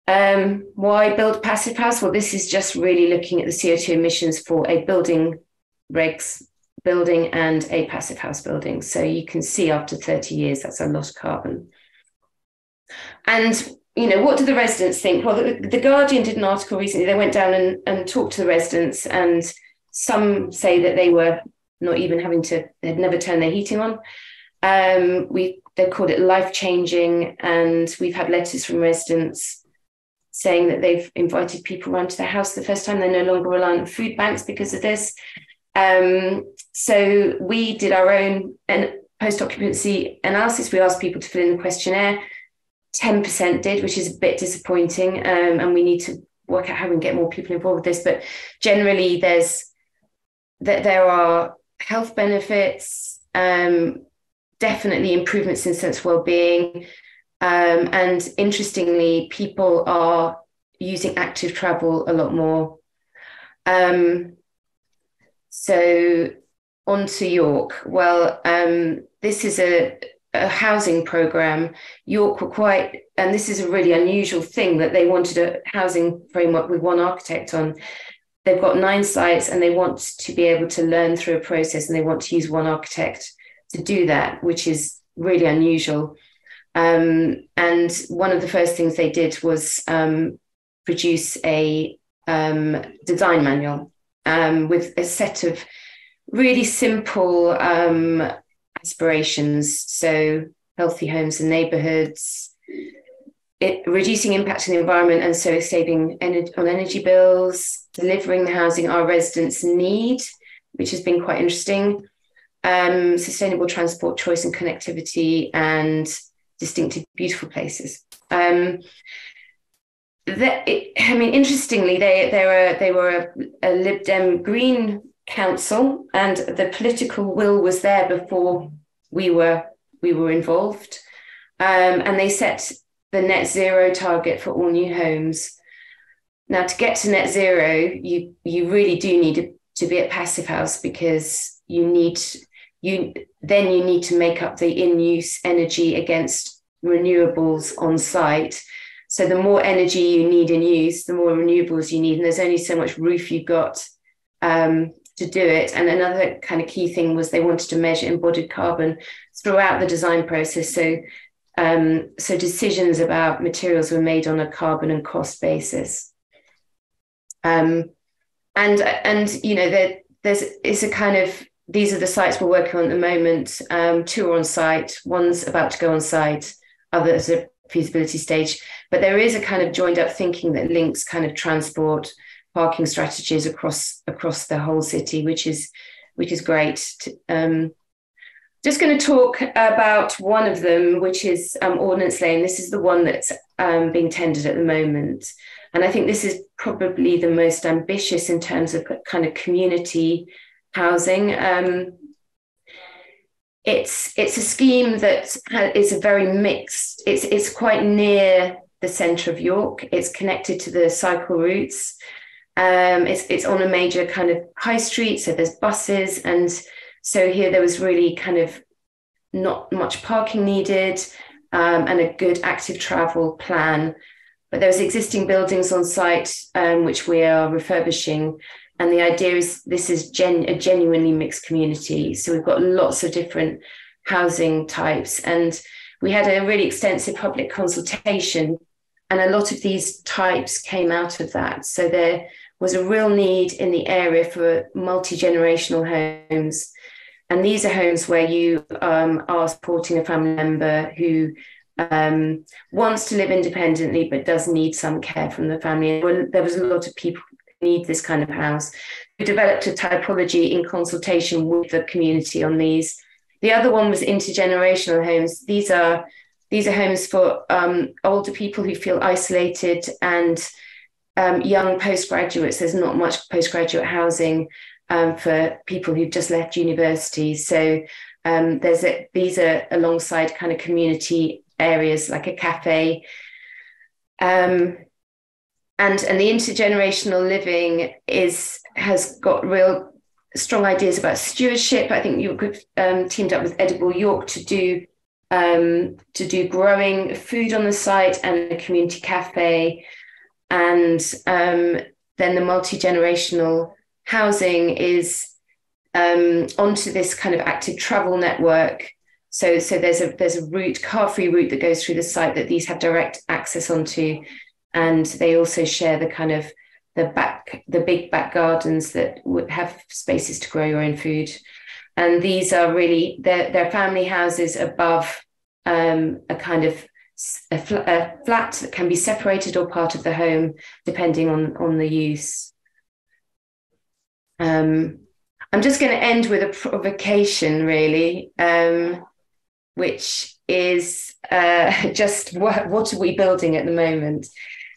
um, why build passive house? Well, this is just really looking at the CO2 emissions for a building regs building and a passive house building. So you can see after 30 years, that's a lot of carbon. And, you know, what do the residents think? Well, the, the Guardian did an article recently. They went down and, and talked to the residents, and some say that they were not even having to, they had never turned their heating on. Um, we they called it life changing, and we've had letters from residents saying that they've invited people around to their house the first time. They're no longer reliant on food banks because of this. Um, so we did our own post occupancy analysis. We asked people to fill in the questionnaire. 10% did, which is a bit disappointing. Um, and we need to work out how we can get more people involved with this. But generally, there's that there are health benefits, um, definitely improvements in sense well-being, um, and interestingly, people are using active travel a lot more. Um, so on to York. Well, um, this is a, a, housing program. York were quite, and this is a really unusual thing that they wanted a housing framework with one architect on. They've got nine sites and they want to be able to learn through a process and they want to use one architect to do that, which is really unusual. Um, and one of the first things they did was um, produce a um, design manual um, with a set of really simple aspirations. So, healthy homes and neighborhoods, it, reducing impact on the environment, and so saving on energy bills, delivering the housing our residents need, which has been quite interesting. Um, sustainable transport choice and connectivity, and distinctive, beautiful places. Um, that it, I mean, interestingly, they they were they were a, a Lib Dem Green council, and the political will was there before we were we were involved, um, and they set the net zero target for all new homes. Now, to get to net zero, you you really do need to be at passive house because you need you then you need to make up the in-use energy against renewables on site. So the more energy you need in use, the more renewables you need, and there's only so much roof you've got um, to do it. And another kind of key thing was they wanted to measure embodied carbon throughout the design process. So um, so decisions about materials were made on a carbon and cost basis. Um, and and you know there, there's it's a kind of these are the sites we're working on at the moment. Um, two are on site, one's about to go on site, others at feasibility stage. But there is a kind of joined up thinking that links kind of transport, parking strategies across across the whole city, which is which is great. Um, just going to talk about one of them, which is um, Ordnance Lane. This is the one that's um, being tendered at the moment. And I think this is probably the most ambitious in terms of kind of community housing. Um, it's it's a scheme that is a very mixed. It's it's quite near the centre of York. It's connected to the cycle routes. Um, it's it's on a major kind of high street, so there's buses, and so here there was really kind of not much parking needed, um, and a good active travel plan. But there was existing buildings on site um, which we are refurbishing, and the idea is this is gen- a genuinely mixed community. So we've got lots of different housing types, and we had a really extensive public consultation, and a lot of these types came out of that. So there was a real need in the area for multi generational homes. And these are homes where you um, are supporting a family member who um, wants to live independently but does need some care from the family. There was a lot of people who need this kind of house. We developed a typology in consultation with the community on these. The other one was intergenerational homes. These are these are homes for um, older people who feel isolated and um, young postgraduates. There's not much postgraduate housing um, for people who've just left university. So um, there's a, these are alongside kind of community areas like a cafe. Um, and, and the intergenerational living is has got real strong ideas about stewardship. I think you um, teamed up with Edible York to do um, to do growing food on the site and a community cafe, and um, then the multi generational housing is um, onto this kind of active travel network. So, so there's a there's a route, car-free route that goes through the site that these have direct access onto, and they also share the kind of the back the big back gardens that would have spaces to grow your own food, and these are really their family houses above um, a kind of a, fl- a flat that can be separated or part of the home depending on on the use. Um, I'm just going to end with a provocation, really, um, which is uh, (laughs) just what, what are we building at the moment?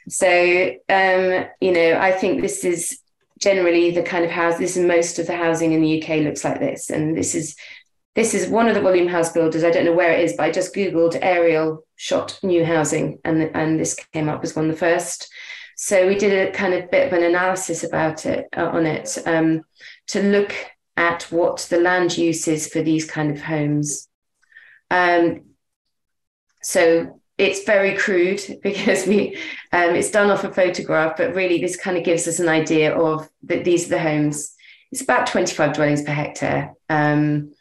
So, um, you know, I think this is generally the kind of house. This is most of the housing in the UK looks like this, and this is this is one of the William house builders. I don't know where it is, but I just googled aerial shot new housing, and and this came up as one of the first. So we did a kind of bit of an analysis about it uh, on it um, to look at what the land use is for these kind of homes. Um, so it's very crude (laughs) because we um, it's done off a photograph, but really this kind of gives us an idea of that these are the homes. It's about 25 dwellings per hectare. Um,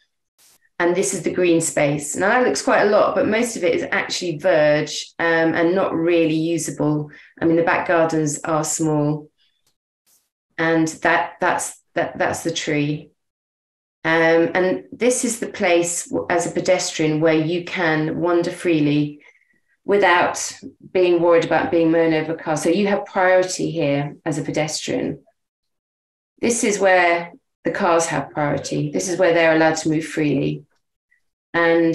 and this is the green space. Now that looks quite a lot, but most of it is actually verge um, and not really usable. I mean, the back gardens are small, and that that's that that's the tree. Um, and this is the place as a pedestrian where you can wander freely without being worried about being mown over a car. So you have priority here as a pedestrian. This is where the cars have priority. This is where they're allowed to move freely. And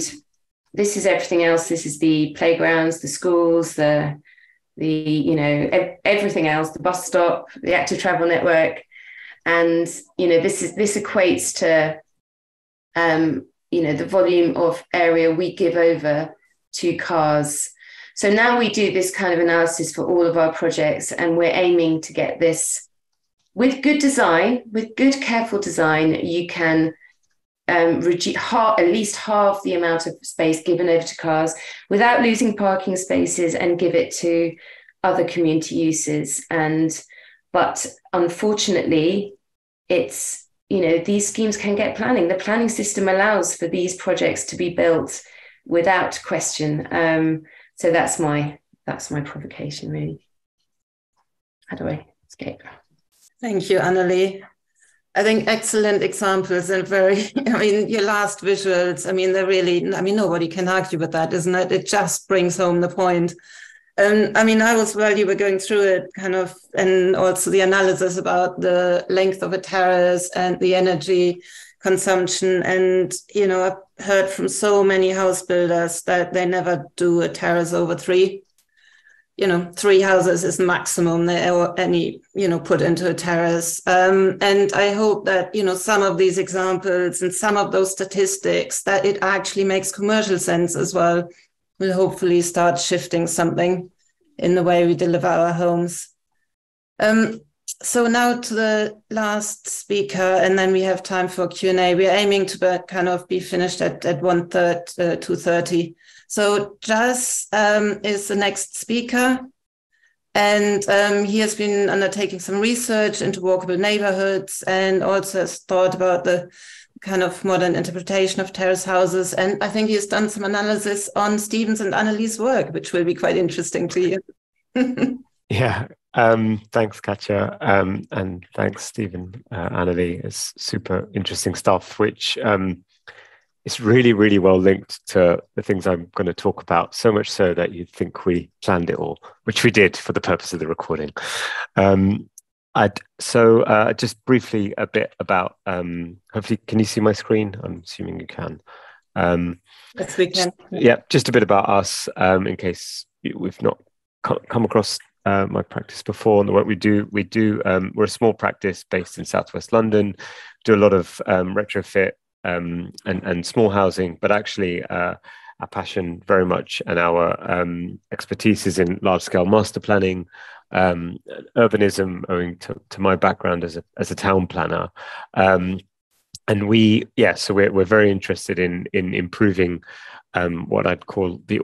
this is everything else. This is the playgrounds, the schools, the the you know everything else, the bus stop, the active travel network, and you know this is this equates to um, you know the volume of area we give over to cars. So now we do this kind of analysis for all of our projects, and we're aiming to get this with good design, with good careful design. You can um, reduce half, at least half the amount of space given over to cars without losing parking spaces and give it to other community uses. And but unfortunately, it's you know these schemes can get planning. The planning system allows for these projects to be built without question. Um, so that's my that's my provocation really. How do I escape? Thank you, Annalie. I think excellent examples and very, (laughs) I mean, your last visuals, I mean, they're really, I mean, nobody can argue with that, isn't it? It just brings home the point. Um, I mean, I was while you were going through it, kind of, and also the analysis about the length of a terrace and the energy consumption. And, you know, I've heard from so many house builders that they never do a terrace over three. You know, three houses is maximum there, or any, you know, put into a terrace. Um, and I hope that, you know, some of these examples and some of those statistics that it actually makes commercial sense as well will hopefully start shifting something in the way we deliver our homes. Um, so now to the last speaker, and then we have time for Q and A. We're aiming to kind of be finished at at one third, uh, two thirty. So Jas um, is the next speaker, and um, he has been undertaking some research into walkable neighborhoods, and also has thought about the kind of modern interpretation of terrace houses. And I think he has done some analysis on Stephen's and Annalie's work, which will be quite interesting to you. (laughs) yeah, um, thanks, Katja, um, and thanks, Stephen, uh, Annalie. It's super interesting stuff, which um, is really, really well linked to the things I'm going to talk about. So much so that you'd think we planned it all, which we did for the purpose of the recording. Um, I'd, so, uh, just briefly, a bit about. Um, hopefully, can you see my screen? I'm assuming you can. Um, yes, we can. Just, yeah, just a bit about us, in case we've not come across uh, my practice before and the work we do. We do. Um, we're a small practice based in Southwest London. Do a lot of um, retrofit um, and and small housing, but actually. Uh, our passion very much and our um, expertise is in large scale master planning, um, urbanism, owing to, to my background as a as a town planner, um, and we yeah, so we're we're very interested in in improving um, what I'd call the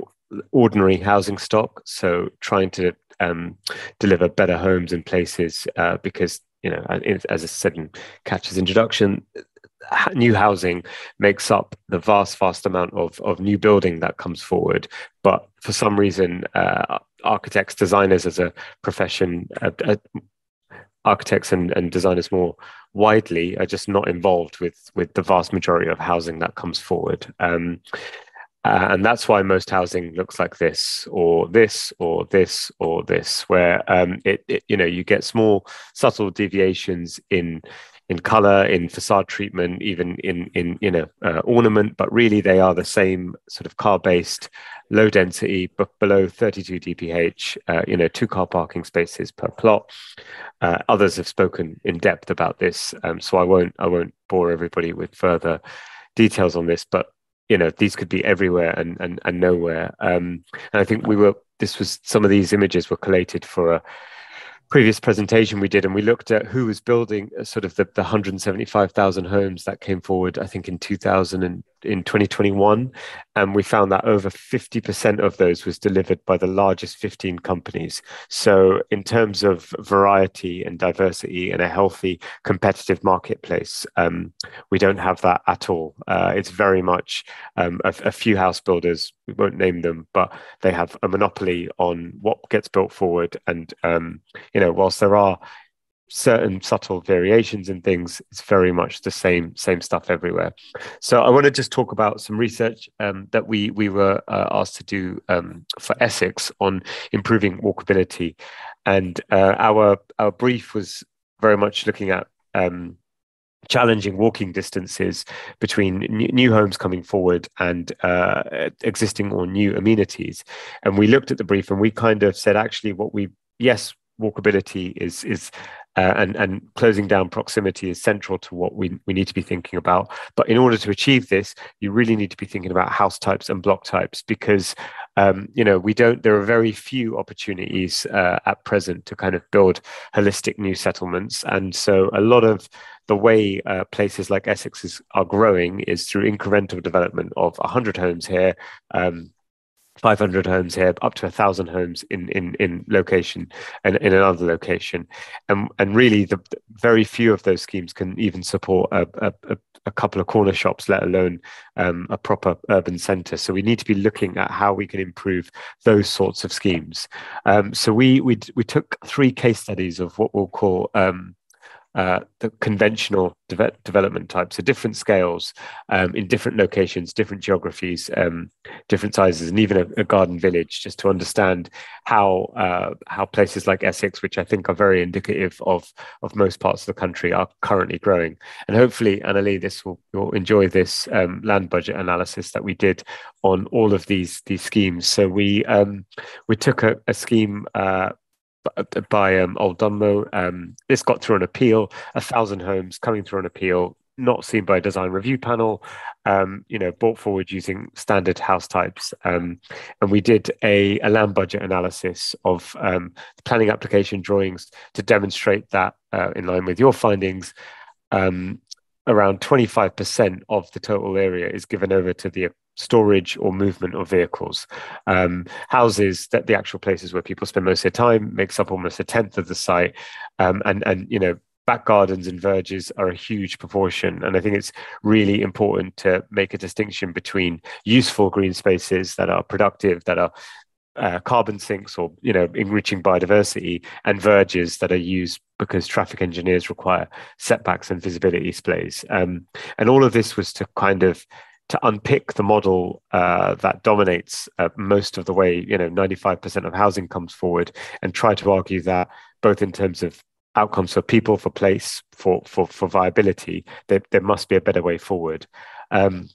ordinary housing stock. So trying to um, deliver better homes and places uh, because you know as I said in Katja's introduction new housing makes up the vast vast amount of, of new building that comes forward. But for some reason uh, architects designers as a profession uh, uh, architects and, and designers more widely are just not involved with with the vast majority of housing that comes forward. Um, uh, and that's why most housing looks like this, or this, or this, or this, where um, it, it, you know, you get small, subtle deviations in in color, in facade treatment, even in in you know uh, ornament, but really they are the same sort of car-based, low density, but below 32 dph. Uh, you know, two car parking spaces per plot. Uh, others have spoken in depth about this, um, so I won't I won't bore everybody with further details on this, but you know these could be everywhere and and, and nowhere um, and i think we were this was some of these images were collated for a previous presentation we did, and we looked at who was building uh, sort of the, the 175,000 homes that came forward, I think in 2000 and in 2021. And we found that over 50% of those was delivered by the largest 15 companies. So, in terms of variety and diversity and a healthy competitive marketplace, um, we don't have that at all. Uh, it's very much um, a, a few house builders, we won't name them, but they have a monopoly on what gets built forward. And, um, you know, whilst there are certain subtle variations in things it's very much the same same stuff everywhere. So i want to just talk about some research um, that we we were uh, asked to do um, for essex on improving walkability. And uh, our our brief was very much looking at um, challenging walking distances between new homes coming forward and uh, existing or new amenities. And we looked at the brief and we kind of said actually what we yes walkability is is uh, and and closing down proximity is central to what we we need to be thinking about. But in order to achieve this, you really need to be thinking about house types and block types because um, you know we don't. There are very few opportunities uh, at present to kind of build holistic new settlements, and so a lot of the way uh, places like Essex is, are growing is through incremental development of 100 homes here, um, 500 homes here, up to a thousand homes in in in location and in another location, and and really the, the very few of those schemes can even support a, a, a couple of corner shops, let alone um, a proper urban centre. So we need to be looking at how we can improve those sorts of schemes. Um, so we we we took three case studies of what we'll call um, uh, the conventional de- development types, so different scales um, in different locations, different geographies, um, different sizes, and even a, a, garden village, just to understand how uh, how places like Essex, which I think are very indicative of of most parts of the country, are currently growing. And hopefully, Annalie, this will you'll enjoy this um, land budget analysis that we did on all of these these schemes. So we um, we took a, a scheme. Uh, by um, Old Dunmow. Um, this got through an appeal, a thousand homes coming through an appeal, not seen by a design review panel, um, you know, brought forward using standard house types. Um, and we did a, a, land budget analysis of um, the planning application drawings to demonstrate that, uh, in line with your findings, um, around 25% of the total area is given over to the storage or movement of vehicles. Um, houses, that the actual places where people spend most of their time, makes up almost a tenth of the site, um, and and you know back gardens and verges are a huge proportion. And I think it's really important to make a distinction between useful green spaces that are productive, that are uh, carbon sinks or you know enriching biodiversity and verges that are used because traffic engineers require setbacks and visibility splays um, and all of this was to kind of to unpick the model uh, that dominates uh, most of the way, you know, 95% of housing comes forward, and try to argue that both in terms of outcomes for people, for place, for for for viability, there, there must be a better way forward. Um,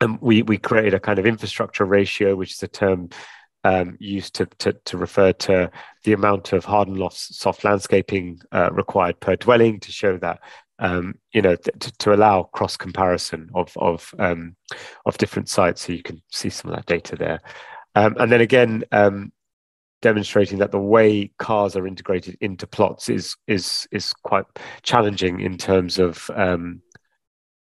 and we we created a kind of infrastructure ratio, which is a term um, used to, to, to refer to the amount of hard and soft landscaping uh, required per dwelling to show that um, you know, to, to allow cross comparison of of um, of different sites, so you can see some of that data there. Um, and then again, um, demonstrating that the way cars are integrated into plots is is is quite challenging in terms of um,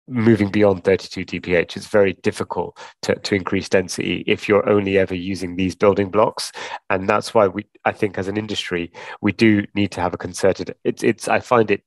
moving beyond 32 dph it's very difficult to, to increase density if you're only ever using these building blocks and that's why we i think as an industry we do need to have a concerted it's it's i find it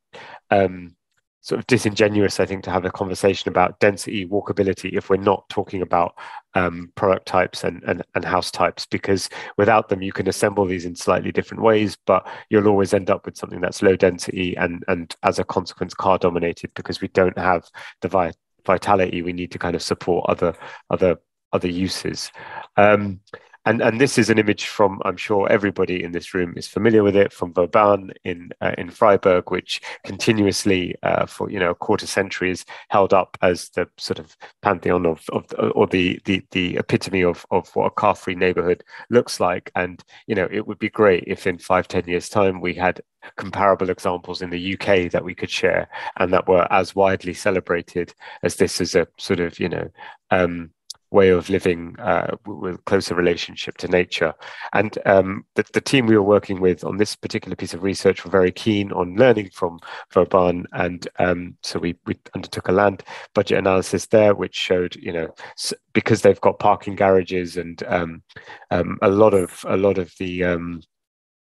um, sort of disingenuous, I think, to have a conversation about density, walkability, if we're not talking about um, product types and, and, and house types, because without them, you can assemble these in slightly different ways, but you'll always end up with something that's low density and, and as a consequence, car dominated because we don't have the vi- vitality we need to kind of support other, other, other uses. Um, and and this is an image from I'm sure everybody in this room is familiar with it from Vauban in uh, in Freiburg, which continuously uh, for you know a quarter century is held up as the sort of pantheon of of or the the the epitome of of what a car free neighborhood looks like. And you know it would be great if in five ten years time we had comparable examples in the UK that we could share and that were as widely celebrated as this is a sort of you know um, way of living uh, with closer relationship to nature. And um, the, the, team we were working with on this particular piece of research were very keen on learning from Vauban. And um, so we, we undertook a land budget analysis there, which showed, you know, because they've got parking garages and um, um a lot of a lot of the um,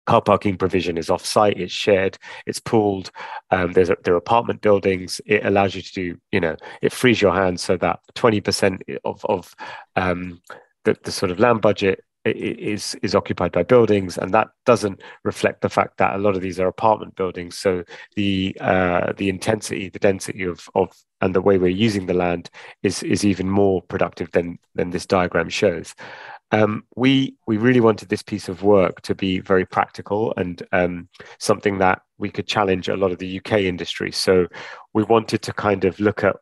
car parking provision is off-site it's shared it's pooled um, there's a, there are apartment buildings it allows you to do you know it frees your hands so that 20% of, of um, the, the sort of land budget is is occupied by buildings and that doesn't reflect the fact that a lot of these are apartment buildings. So the uh, the intensity the density of of and the way we're using the land is is even more productive than than this diagram shows um, we we really wanted this piece of work to be very practical and um, something that we could challenge a lot of the UK industry. So we wanted to kind of look at.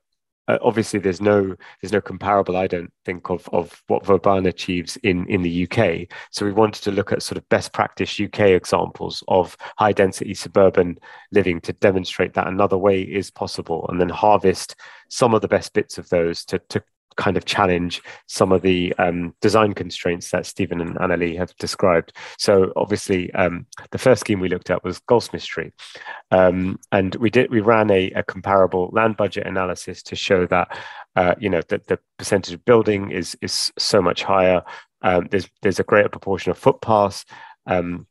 Uh, obviously, there's no there's no comparable, I don't think, of of what Vauban achieves in in the UK. So we wanted to look at sort of best practice UK examples of high density suburban living to demonstrate that another way is possible, and then harvest some of the best bits of those to to kind of challenge some of the um, design constraints that Stephen and Annalie have described. So obviously, um, the first scheme we looked at was Goldsmith Street, um, and we did we ran a, a, comparable land budget analysis to show that uh, you know that the percentage of building is is so much higher. Um, there's there's a greater proportion of footpaths. Um,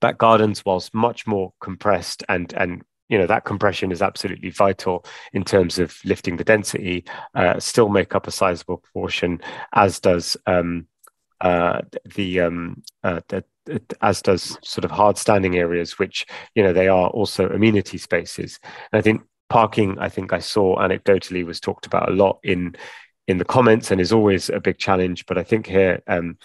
back gardens, whilst much more compressed and and you know that compression is absolutely vital in terms of lifting the density uh, still make up a sizable proportion as does um, uh, the, um, uh, the, as does sort of hard standing areas, which you know they are also amenity spaces. And I think parking, I think I saw anecdotally was talked about a lot in in the comments and is always a big challenge. But I think here, um,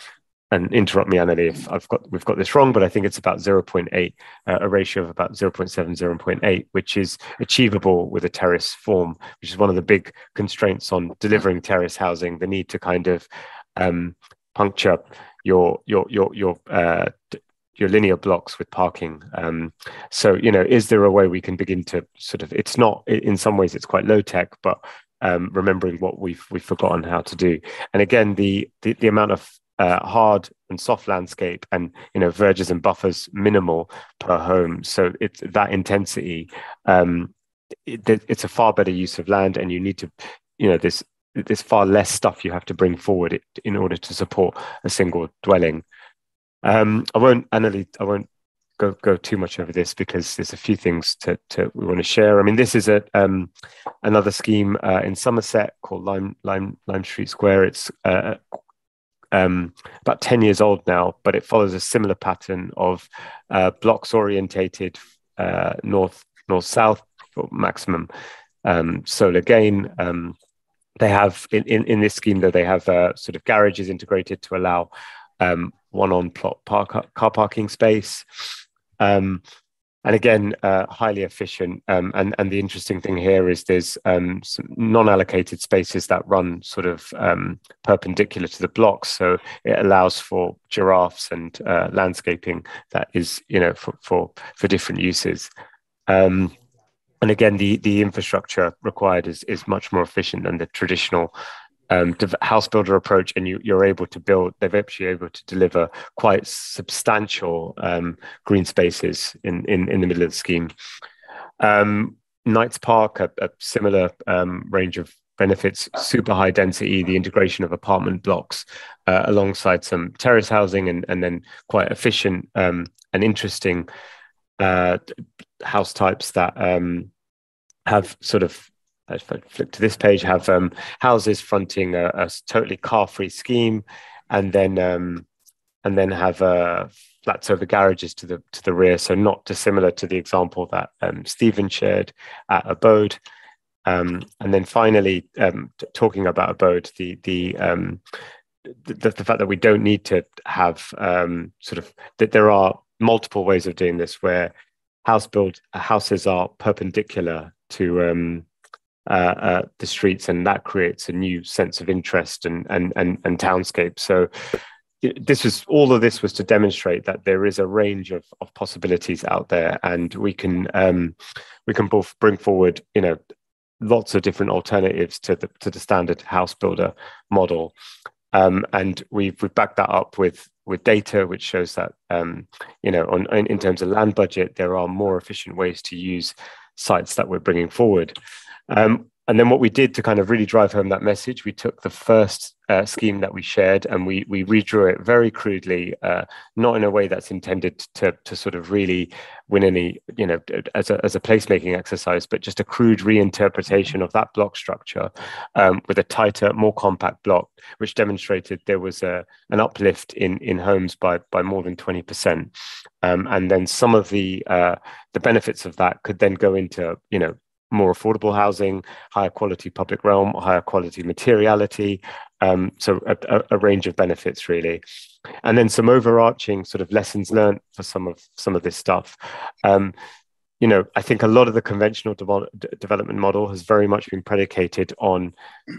and interrupt me, Annalie, if I've got we've got this wrong, but I think it's about 0.8, uh, a ratio of about 0.7, 0.8, which is achievable with a terrace form, which is one of the big constraints on delivering terrace housing. The need to kind of um, puncture your your your your uh, your linear blocks with parking. Um, so you know, is there a way we can begin to sort of? It's not in some ways it's quite low tech, but um, remembering what we've we've forgotten how to do. And again, the the, the amount of uh, hard and soft landscape and you know verges and buffers minimal per home so it's that intensity um, it, it's a far better use of land and you need to you know this there's far less stuff you have to bring forward in order to support a single dwelling. Um, I won't, Annalie, I won't go go too much over this because there's a few things to, to we want to share. I mean, this is a um, another scheme uh, in Somerset called Lime Lime Lime Street Square. It's uh, um, about ten years old now, but it follows a similar pattern of uh, blocks orientated uh, north north south for maximum um, solar gain. Um, they have in, in, in this scheme though they have uh, sort of garages integrated to allow um, one on plot park, car parking space um, and again uh, highly efficient. Um, and and the interesting thing here is there's um, some non-allocated spaces that run sort of um, perpendicular to the blocks. So it allows for giraffes and uh, landscaping that is you know for for, for different uses. Um, and again, the the infrastructure required is is much more efficient than the traditional um, house builder approach, and you you're able to build. They're actually able to deliver quite substantial um, green spaces in, in in the middle of the scheme. Um, Knights Park, a, a similar um, range of benefits, super high density, the integration of apartment blocks uh, alongside some terrace housing, and and then quite efficient um, and interesting uh, house types that um, have sort of I flip to this page, have um, houses fronting a, a, totally car-free scheme, and then um, and then have uh, flats over garages to the to the rear. So not dissimilar to the example that um, Stephen shared at Abode. Um, and then finally, um, talking about Abode, the the, um, the the fact that we don't need to have sort of that there are multiple ways of doing this where house build houses are perpendicular to um, uh, uh, the streets, and that creates a new sense of interest and and and, and townscape. So this was all of this was to demonstrate that there is a range of, of possibilities out there, and we can um, we can both bring forward you know lots of different alternatives to the to the standard house builder model. Um, and we've we've backed that up with with data, which shows that um, you know on in, in, terms of land budget, there are more efficient ways to use sites that we're bringing forward. Um, and then what we did to kind of really drive home that message, we took the first uh, scheme that we shared and we we redrew it very crudely, uh, not in a way that's intended to to sort of really win any, you know, as a as a placemaking exercise, but just a crude reinterpretation of that block structure um, with a tighter, more compact block, which demonstrated there was a an uplift in in homes by by more than twenty percent, um, and then some of the uh, the benefits of that could then go into you know more affordable housing, higher quality public realm, higher quality materiality. Um, so a, a, range of benefits really, and then some overarching sort of lessons learned for some of some of this stuff. Um, you know, I think a lot of the conventional de- development model has very much been predicated on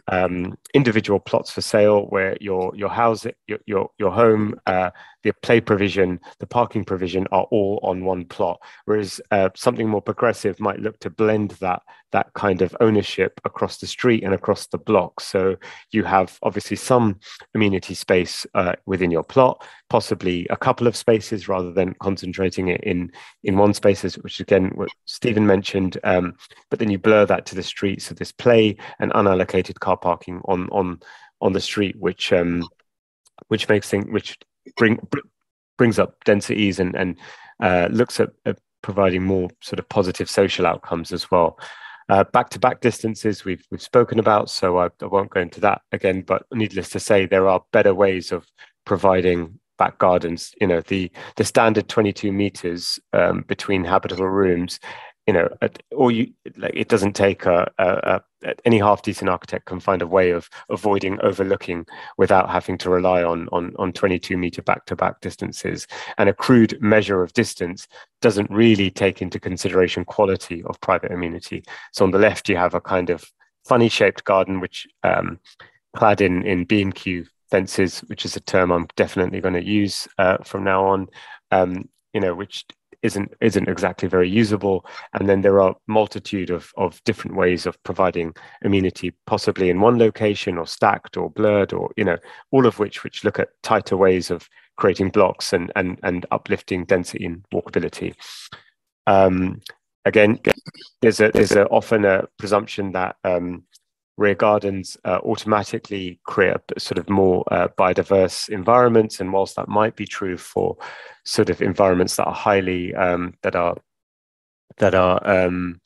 um, individual plots for sale, where your your house, your your, your home, uh, the play provision, the parking provision are all on one plot. Whereas uh, something more progressive might look to blend that that kind of ownership across the street and across the block. So you have obviously some amenity space uh, within your plot, possibly a couple of spaces rather than concentrating it in in one spaces, which again what Stephen mentioned. Um, but then you blur that to the street, so there's play and unallocated car parking on on on the street, which um, which makes things which bring brings up densities and and uh, looks at, at, providing more sort of positive social outcomes as well. Back to back distances we've we've spoken about, so I, I, won't go into that again. But needless to say, there are better ways of providing back gardens. You know, the the standard 22 meters um, between habitable rooms you know, or you like it doesn't take a, a, a, any half decent architect can find a way of avoiding overlooking without having to rely on on on 22 meter back to back distances. And a crude measure of distance doesn't really take into consideration quality of private amenity. So on the left, you have a kind of funny shaped garden which um, clad in in B and Q fences, which is a term I'm definitely going to use uh, from now on. Um, you know, which isn't isn't exactly very usable. And then there are multitude of of different ways of providing amenity possibly in one location or stacked or blurred or you know all of which which look at tighter ways of creating blocks and and and uplifting density and walkability. Um, again there's a there's a, often a presumption that um, rear gardens uh, automatically create a sort of more uh, biodiverse environments. And whilst that might be true for sort of environments that are highly um, that are that are um,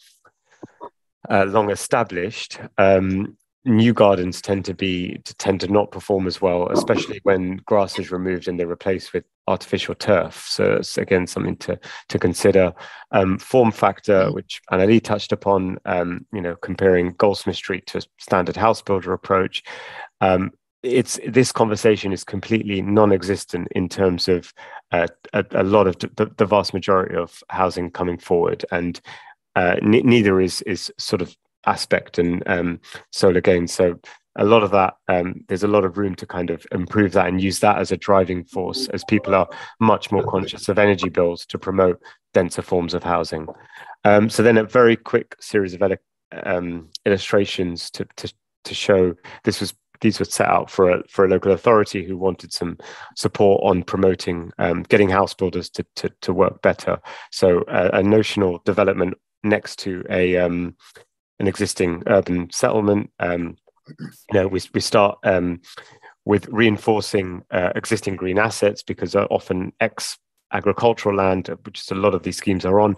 uh, long established, um, new gardens tend to be to tend to not perform as well, especially when grass is removed and they're replaced with artificial turf. So it's again something to to consider. Um, form factor, which Annalie touched upon, um, you know, comparing Goldsmith Street to standard house builder approach. Um, it's this conversation is completely non-existent in terms of uh, a, a, lot of the, the, vast majority of housing coming forward, and uh, neither is is sort of aspect and um, solar gain. So a lot of that, um, there's a lot of room to kind of improve that and use that as a driving force as people are much more conscious of energy bills to promote denser forms of housing. Um, so then a very quick series of um, illustrations to, to, to show this was these were set out for a for a local authority who wanted some support on promoting um, getting house builders to, to, to work better. So uh, a notional development next to a um, an existing urban settlement. Um, you know, we, we start um, with reinforcing uh, existing green assets because often ex agricultural land, which is a lot of these schemes are on,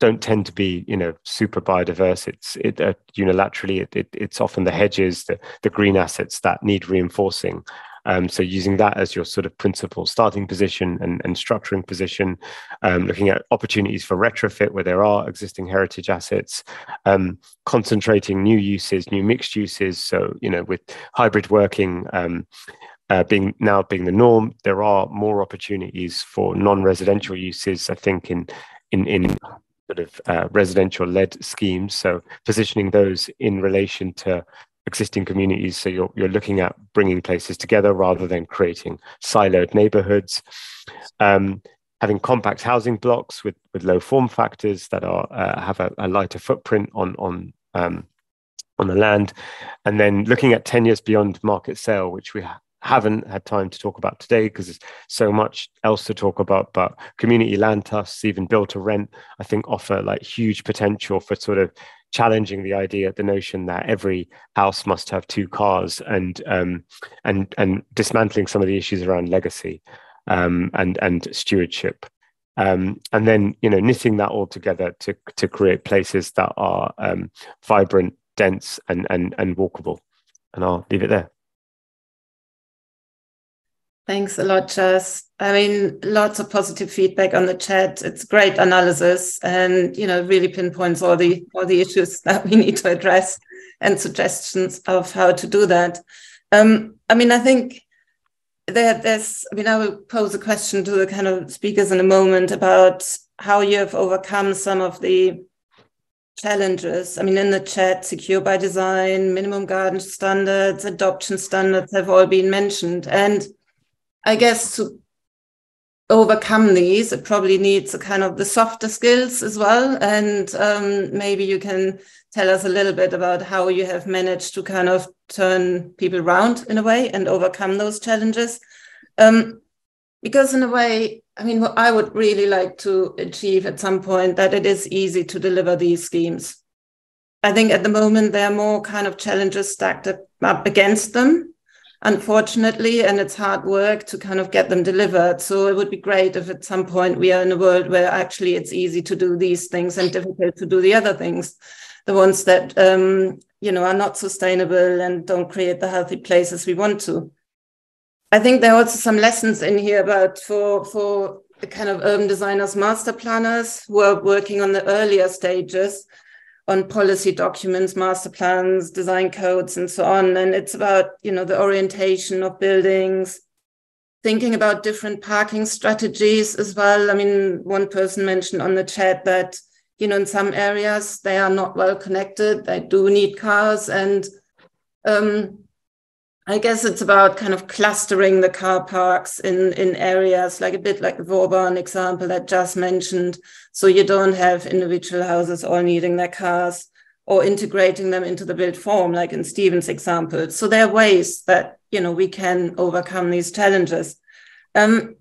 don't tend to be you know super biodiverse it's it uh, unilaterally it, it, it's often the hedges the, the green assets that need reinforcing um, so using that as your sort of principal starting position and, and structuring position, um, looking at opportunities for retrofit where there are existing heritage assets, um, concentrating new uses, new mixed uses. So you know with hybrid working. Um, uh, being now being the norm, there are more opportunities for non-residential uses. I think in in in sort of uh, residential led schemes. So positioning those in relation to existing communities. So you're, you're looking at bringing places together rather than creating siloed neighborhoods. Um, having compact housing blocks with, with low form factors that are uh, have a, a, lighter footprint on on um, on the land, and then looking at ten years beyond market sale, which we ha- haven't had time to talk about today because there's so much else to talk about. But community land trusts, even built to rent, I think offer like huge potential for sort of challenging the idea, the notion that every house must have two cars, and um, and and dismantling some of the issues around legacy um, and and stewardship. Um, and then you know knitting that all together to to create places that are um, vibrant, dense, and and and walkable. And I'll leave it there. Thanks a lot, Jess. I mean, lots of positive feedback on the chat. It's great analysis and, you know, really pinpoints all the all the issues (laughs) that we need to address and suggestions of how to do that. Um, I mean, I think there, there's, I mean, I will pose a question to the kind of speakers in a moment about how you have overcome some of the challenges. I mean, in the chat, secure by design, minimum garden standards, adoption standards have all been mentioned. And I guess to overcome these, it probably needs a kind of the softer skills as well. And um, maybe you can tell us a little bit about how you have managed to kind of turn people around in a way and overcome those challenges. Um, because in a way, I mean, what I would really like to achieve at some point that it is easy to deliver these schemes. I think at the moment there are more kind of challenges stacked up against them unfortunately, and it's hard work to kind of get them delivered. So it would be great if at some point we are in a world where actually it's easy to do these things and difficult to do the other things, the ones that um, you know are not sustainable and don't create the healthy places we want to. I think there are also some lessons in here about for for the kind of urban designers, master planners who are working on the earlier stages on policy documents, master plans, design codes, and so on. And it's about, you know, the orientation of buildings, thinking about different parking strategies as well. I mean, one person mentioned on the chat that, you know, in some areas they are not well connected. They do need cars. And um, I guess it's about kind of clustering the car parks in, in areas like a bit like the Vauban example that just mentioned. So you don't have individual houses all needing their cars or integrating them into the built form, like in Stephen's example. So there are ways that, you know, we can overcome these challenges. Um,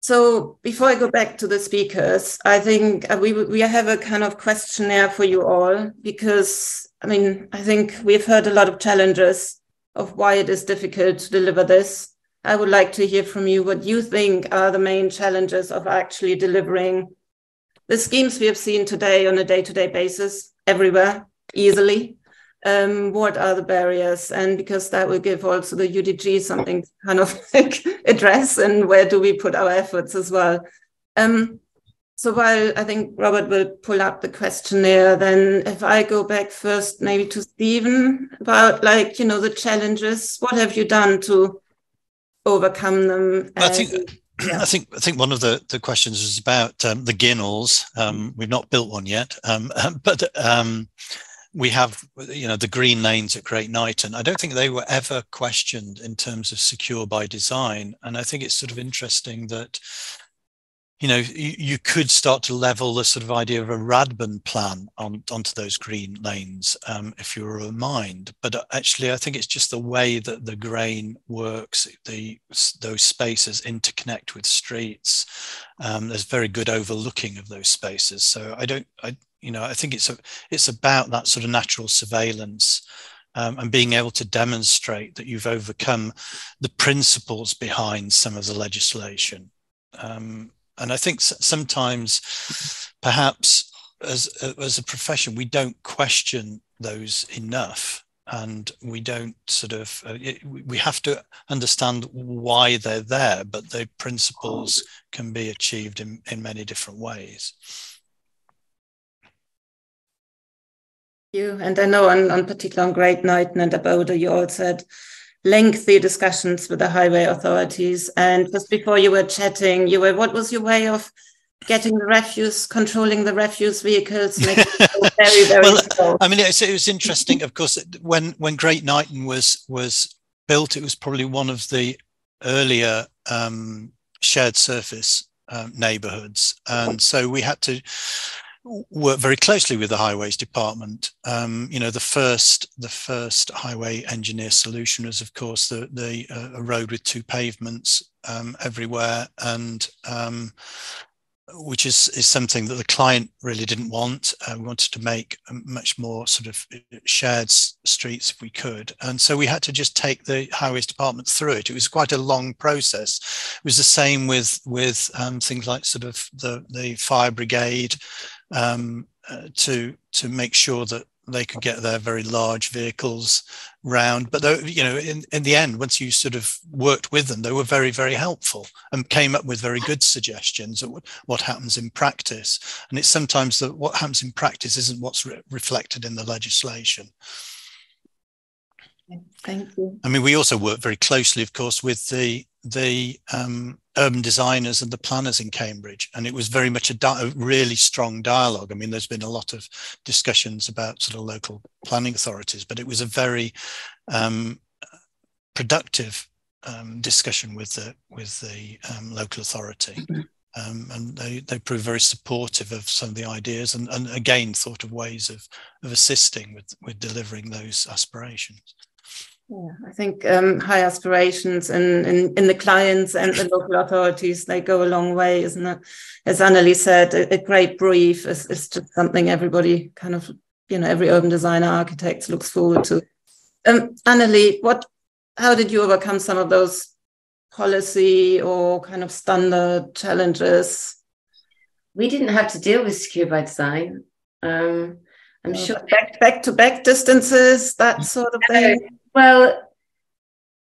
so before I go back to the speakers, I think uh, we, we have a kind of questionnaire for you all because, I mean, I think we've heard a lot of challenges of why it is difficult to deliver this. I would like to hear from you what you think are the main challenges of actually delivering the schemes we have seen today on a day to day basis everywhere easily. Um, what are the barriers? And because that will give also the UDG something to kind of (laughs) like address and where do we put our efforts as well. Um, so while I think Robert will pull up the questionnaire, then if I go back first, maybe to Stephen about like, you know, the challenges, what have you done to overcome them? I think, (clears throat) yeah. I think, I think one of the, the questions was about um, the ginnels. Um, we've not built one yet, um, (laughs) but um, we have, you know, the green lanes at Great Kneighton. I don't think they were ever questioned in terms of secure by design. And I think it's sort of interesting that you know, you, you, could start to level the sort of idea of a Radburn plan on, onto those green lanes um, if you were a mind. But uh, actually, I think it's just the way that the grain works. The those spaces interconnect with streets. Um, there's very good overlooking of those spaces. So I don't, I you know, I think it's a, it's about that sort of natural surveillance. Um, and being able to demonstrate that you've overcome the principles behind some of the legislation. Um, and I think sometimes, perhaps as as a profession, we don't question those enough, and we don't sort of uh, we have to understand why they're there. But the principles can be achieved in in many different ways. You and I know on, on particular on Great Kneighton and Abode, you all said lengthy discussions with the highway authorities. And just before you were chatting, you were, what was your way of getting the refuse, controlling the refuse vehicles, (laughs) making very, very well, slow? I mean, it was, it was interesting. Of course, when when Great Kneighton was was built, it was probably one of the earlier um, shared surface um, neighborhoods, and so we had to work very closely with the highways department. Um, you know, the first the first highway engineer solution was, of course, the the uh, a road with two pavements um, everywhere, and um, which is is something that the client really didn't want. Uh, we wanted to make much more sort of uh, shared streets if we could, and so we had to just take the highways department through it. It was quite a long process. It was the same with with um, things like sort of the the fire brigade um, uh, to to make sure that they could get their very large vehicles round. But though, you know, in, in the end, once you sort of worked with them, they were very, very helpful and came up with very good suggestions of what happens in practice. And it's sometimes that what happens in practice isn't what's re reflected in the legislation. Thank you. I mean, we also work very closely, of course, with the the um, urban designers and the planners in Cambridge, and it was very much a, a, really strong dialogue. I mean, there's been a lot of discussions about sort of local planning authorities, but it was a very um, productive um, discussion with the with the um, local authority. Mm-hmm. Um, and they, they proved very supportive of some of the ideas and, and again thought of ways of, of assisting with, with delivering those aspirations. Yeah, I think um, high aspirations in, in, in the clients and the local authorities, they go a long way, isn't it? As Annalie said, a, a great brief is, is just something everybody kind of, you know, every urban designer, architect looks forward to. Um, Annalie, what, how did you overcome some of those policy or kind of standard challenges? We didn't have to deal with secure by design. Um, I'm uh, sure back back to back distances, that sort of thing. Well,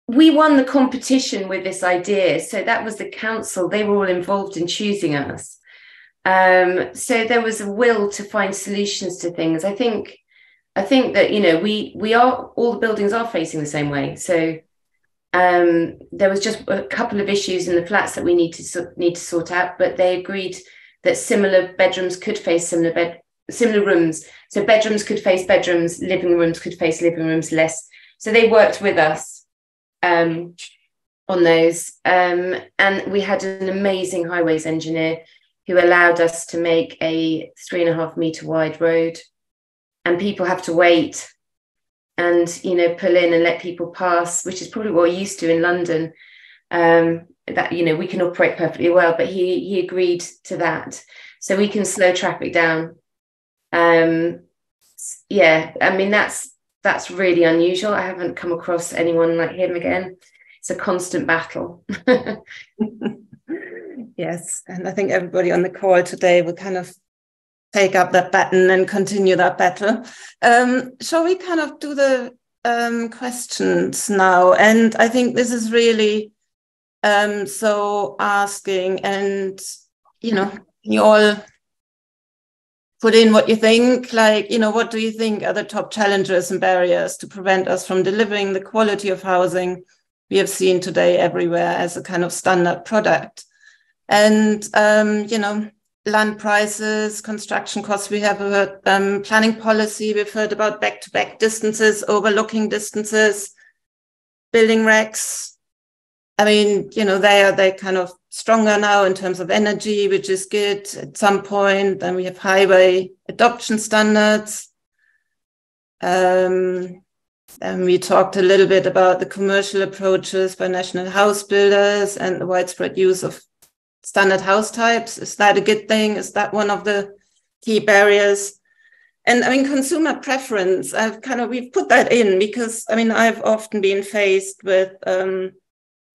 we won the competition with this idea. So that was the council, they were all involved in choosing us. Um, so there was a will to find solutions to things. I think I think that you know we we are all the buildings are facing the same way. So um, there was just a couple of issues in the flats that we need to need to sort out, but they agreed that similar bedrooms could face similar bed similar rooms. So bedrooms could face bedrooms, living rooms could face living rooms less. So they worked with us um, on those, um, and we had an amazing highways engineer who allowed us to make a three and a half meter wide road. And people have to wait and you know pull in and let people pass which is probably what we're used to in london. Um, that you know we can operate perfectly well but he he agreed to that. So we can slow traffic down. Um, yeah i mean that's that's really unusual i haven't come across anyone like him again it's a constant battle (laughs) yes and i think everybody on the call today will kind of take up that baton and continue that battle. Um, shall we kind of do the um, questions now? And I think this is really um, so asking, and you know, you all put in what you think. Like, you know, what do you think are the top challenges and barriers to prevent us from delivering the quality of housing we have seen today everywhere as a kind of standard product? And um, you know, land prices, construction costs. We have heard um, planning policy. We've heard about back-to-back distances, overlooking distances, building regs. I mean, you know, they are they kind of stronger now in terms of energy, which is good. At some point, then we have highway adoption standards. Um, and we talked a little bit about the commercial approaches by national house builders and the widespread use of standard house types. Is that a good thing? Is that one of the key barriers? And I mean, consumer preference, I've kind of, we've put that in because I mean, I've often been faced with um,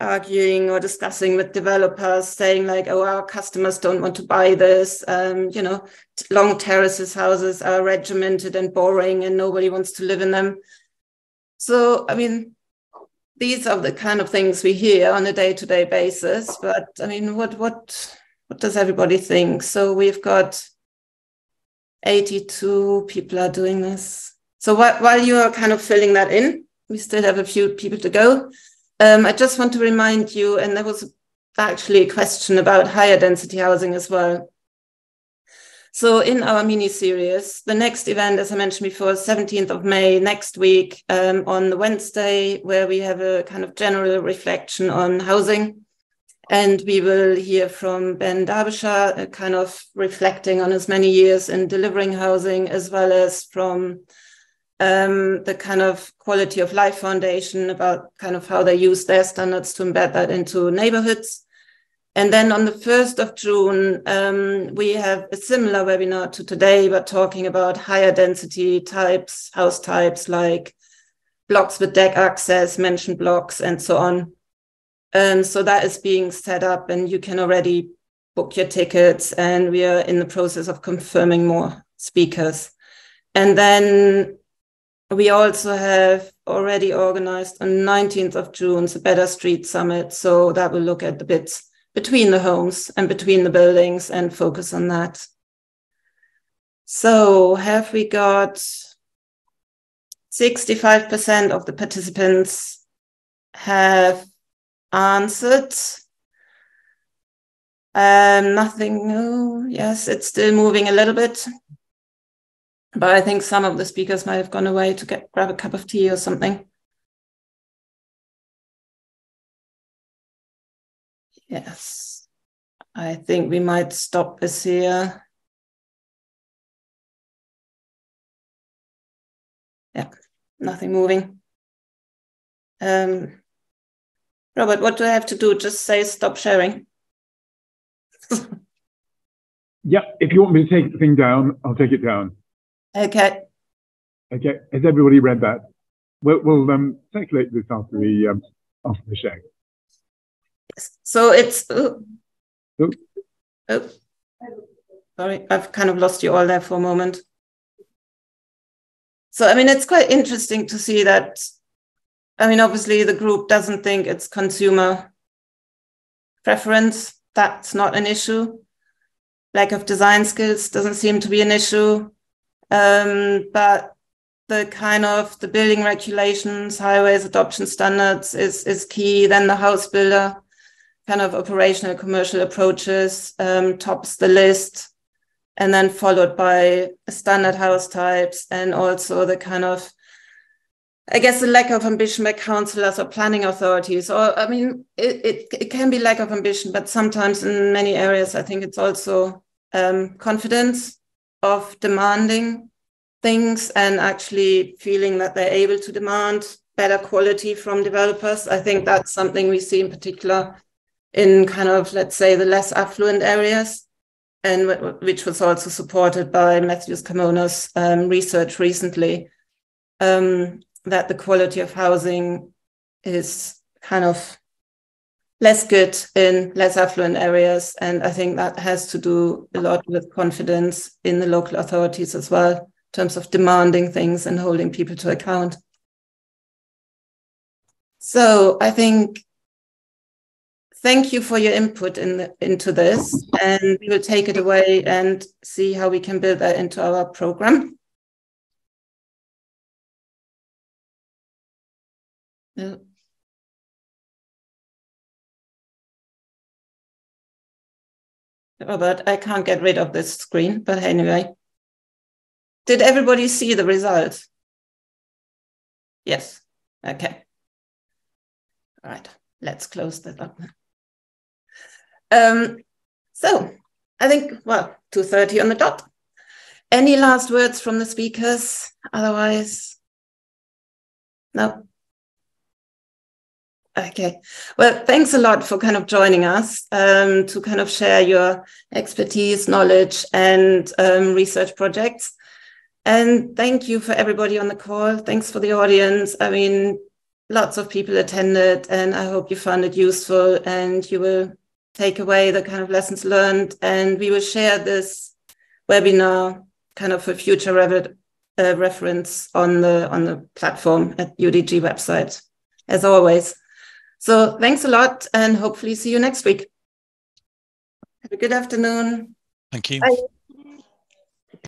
arguing or discussing with developers saying like, oh, our customers don't want to buy this. Um, you know, long terraces houses are regimented and boring and nobody wants to live in them. So, I mean, these are the kind of things we hear on a day-to-day basis but i mean what what what does everybody think so we've got 82 people are doing this so wh- while you are kind of filling that in we still have a few people to go um, i just want to remind you and there was actually a question about higher density housing as well so in our mini series, the next event, as I mentioned before, 17th of May next week um, on the Wednesday, where we have a kind of general reflection on housing. And we will hear from Ben Derbyshire, uh, kind of reflecting on his many years in delivering housing, as well as from um, the kind of quality of life foundation about kind of how they use their standards to embed that into neighborhoods. And then on the 1st of June, um, we have a similar webinar to today, but talking about higher density types, house types like blocks with deck access, mansion blocks, and so on. And so that is being set up, and you can already book your tickets. And we are in the process of confirming more speakers. And then we also have already organized on 19th of June the Better Street Summit. So that will look at the bits between the homes and between the buildings and focus on that. So, have we got 65% of the participants have answered? Um, nothing new. Yes, it's still moving a little bit. But I think some of the speakers might have gone away to get grab a cup of tea or something. Yes, I think we might stop this here. Yeah, nothing moving. Um, Robert, what do I have to do? Just say stop sharing. (laughs) yeah, if you want me to take the thing down, I'll take it down. Okay. Okay. Has everybody read that? We'll, we'll um, circulate this after the um, after the show. So it's. Oh, oh, sorry, I've kind of lost you all there for a moment. So, I mean, it's quite interesting to see that I mean, obviously, the group doesn't think it's consumer preference. That's not an issue. Lack of design skills doesn't seem to be an issue. Um, but the kind of the building regulations, highways adoption standards is, is key. Then the house builder kind of operational commercial approaches um, tops the list and then followed by standard house types and also the kind of I guess the lack of ambition by councillors or planning authorities, or I mean, it, it, it, can be lack of ambition, but sometimes in many areas, I think it's also um, confidence of demanding things and actually feeling that they're able to demand better quality from developers. I think that's something we see in particular in kind of, let's say, the less affluent areas, and which was also supported by Matthews Carmona's um, research recently, um, that the quality of housing is kind of less good in less affluent areas. And I think that has to do a lot with confidence in the local authorities as well, in terms of demanding things and holding people to account. So I think thank you for your input in the, into this, and we will take it away and see how we can build that into our program. Robert, I can't get rid of this screen, but anyway. Did everybody see the results? Yes. Okay. All right, let's close that up. Um, so I think, well, 2.30 on the dot. Any last words from the speakers? Otherwise, no. Okay. Well, thanks a lot for kind of joining us um, to kind of share your expertise, knowledge, and um, research projects. And thank you for everybody on the call. Thanks for the audience. I mean, lots of people attended, and I hope you found it useful and you will take away the kind of lessons learned. And we will share this webinar kind of for future re uh, reference on the on the platform at UDG website, as always. So thanks a lot, and hopefully see you next week. Have a good afternoon. Thank you. Bye.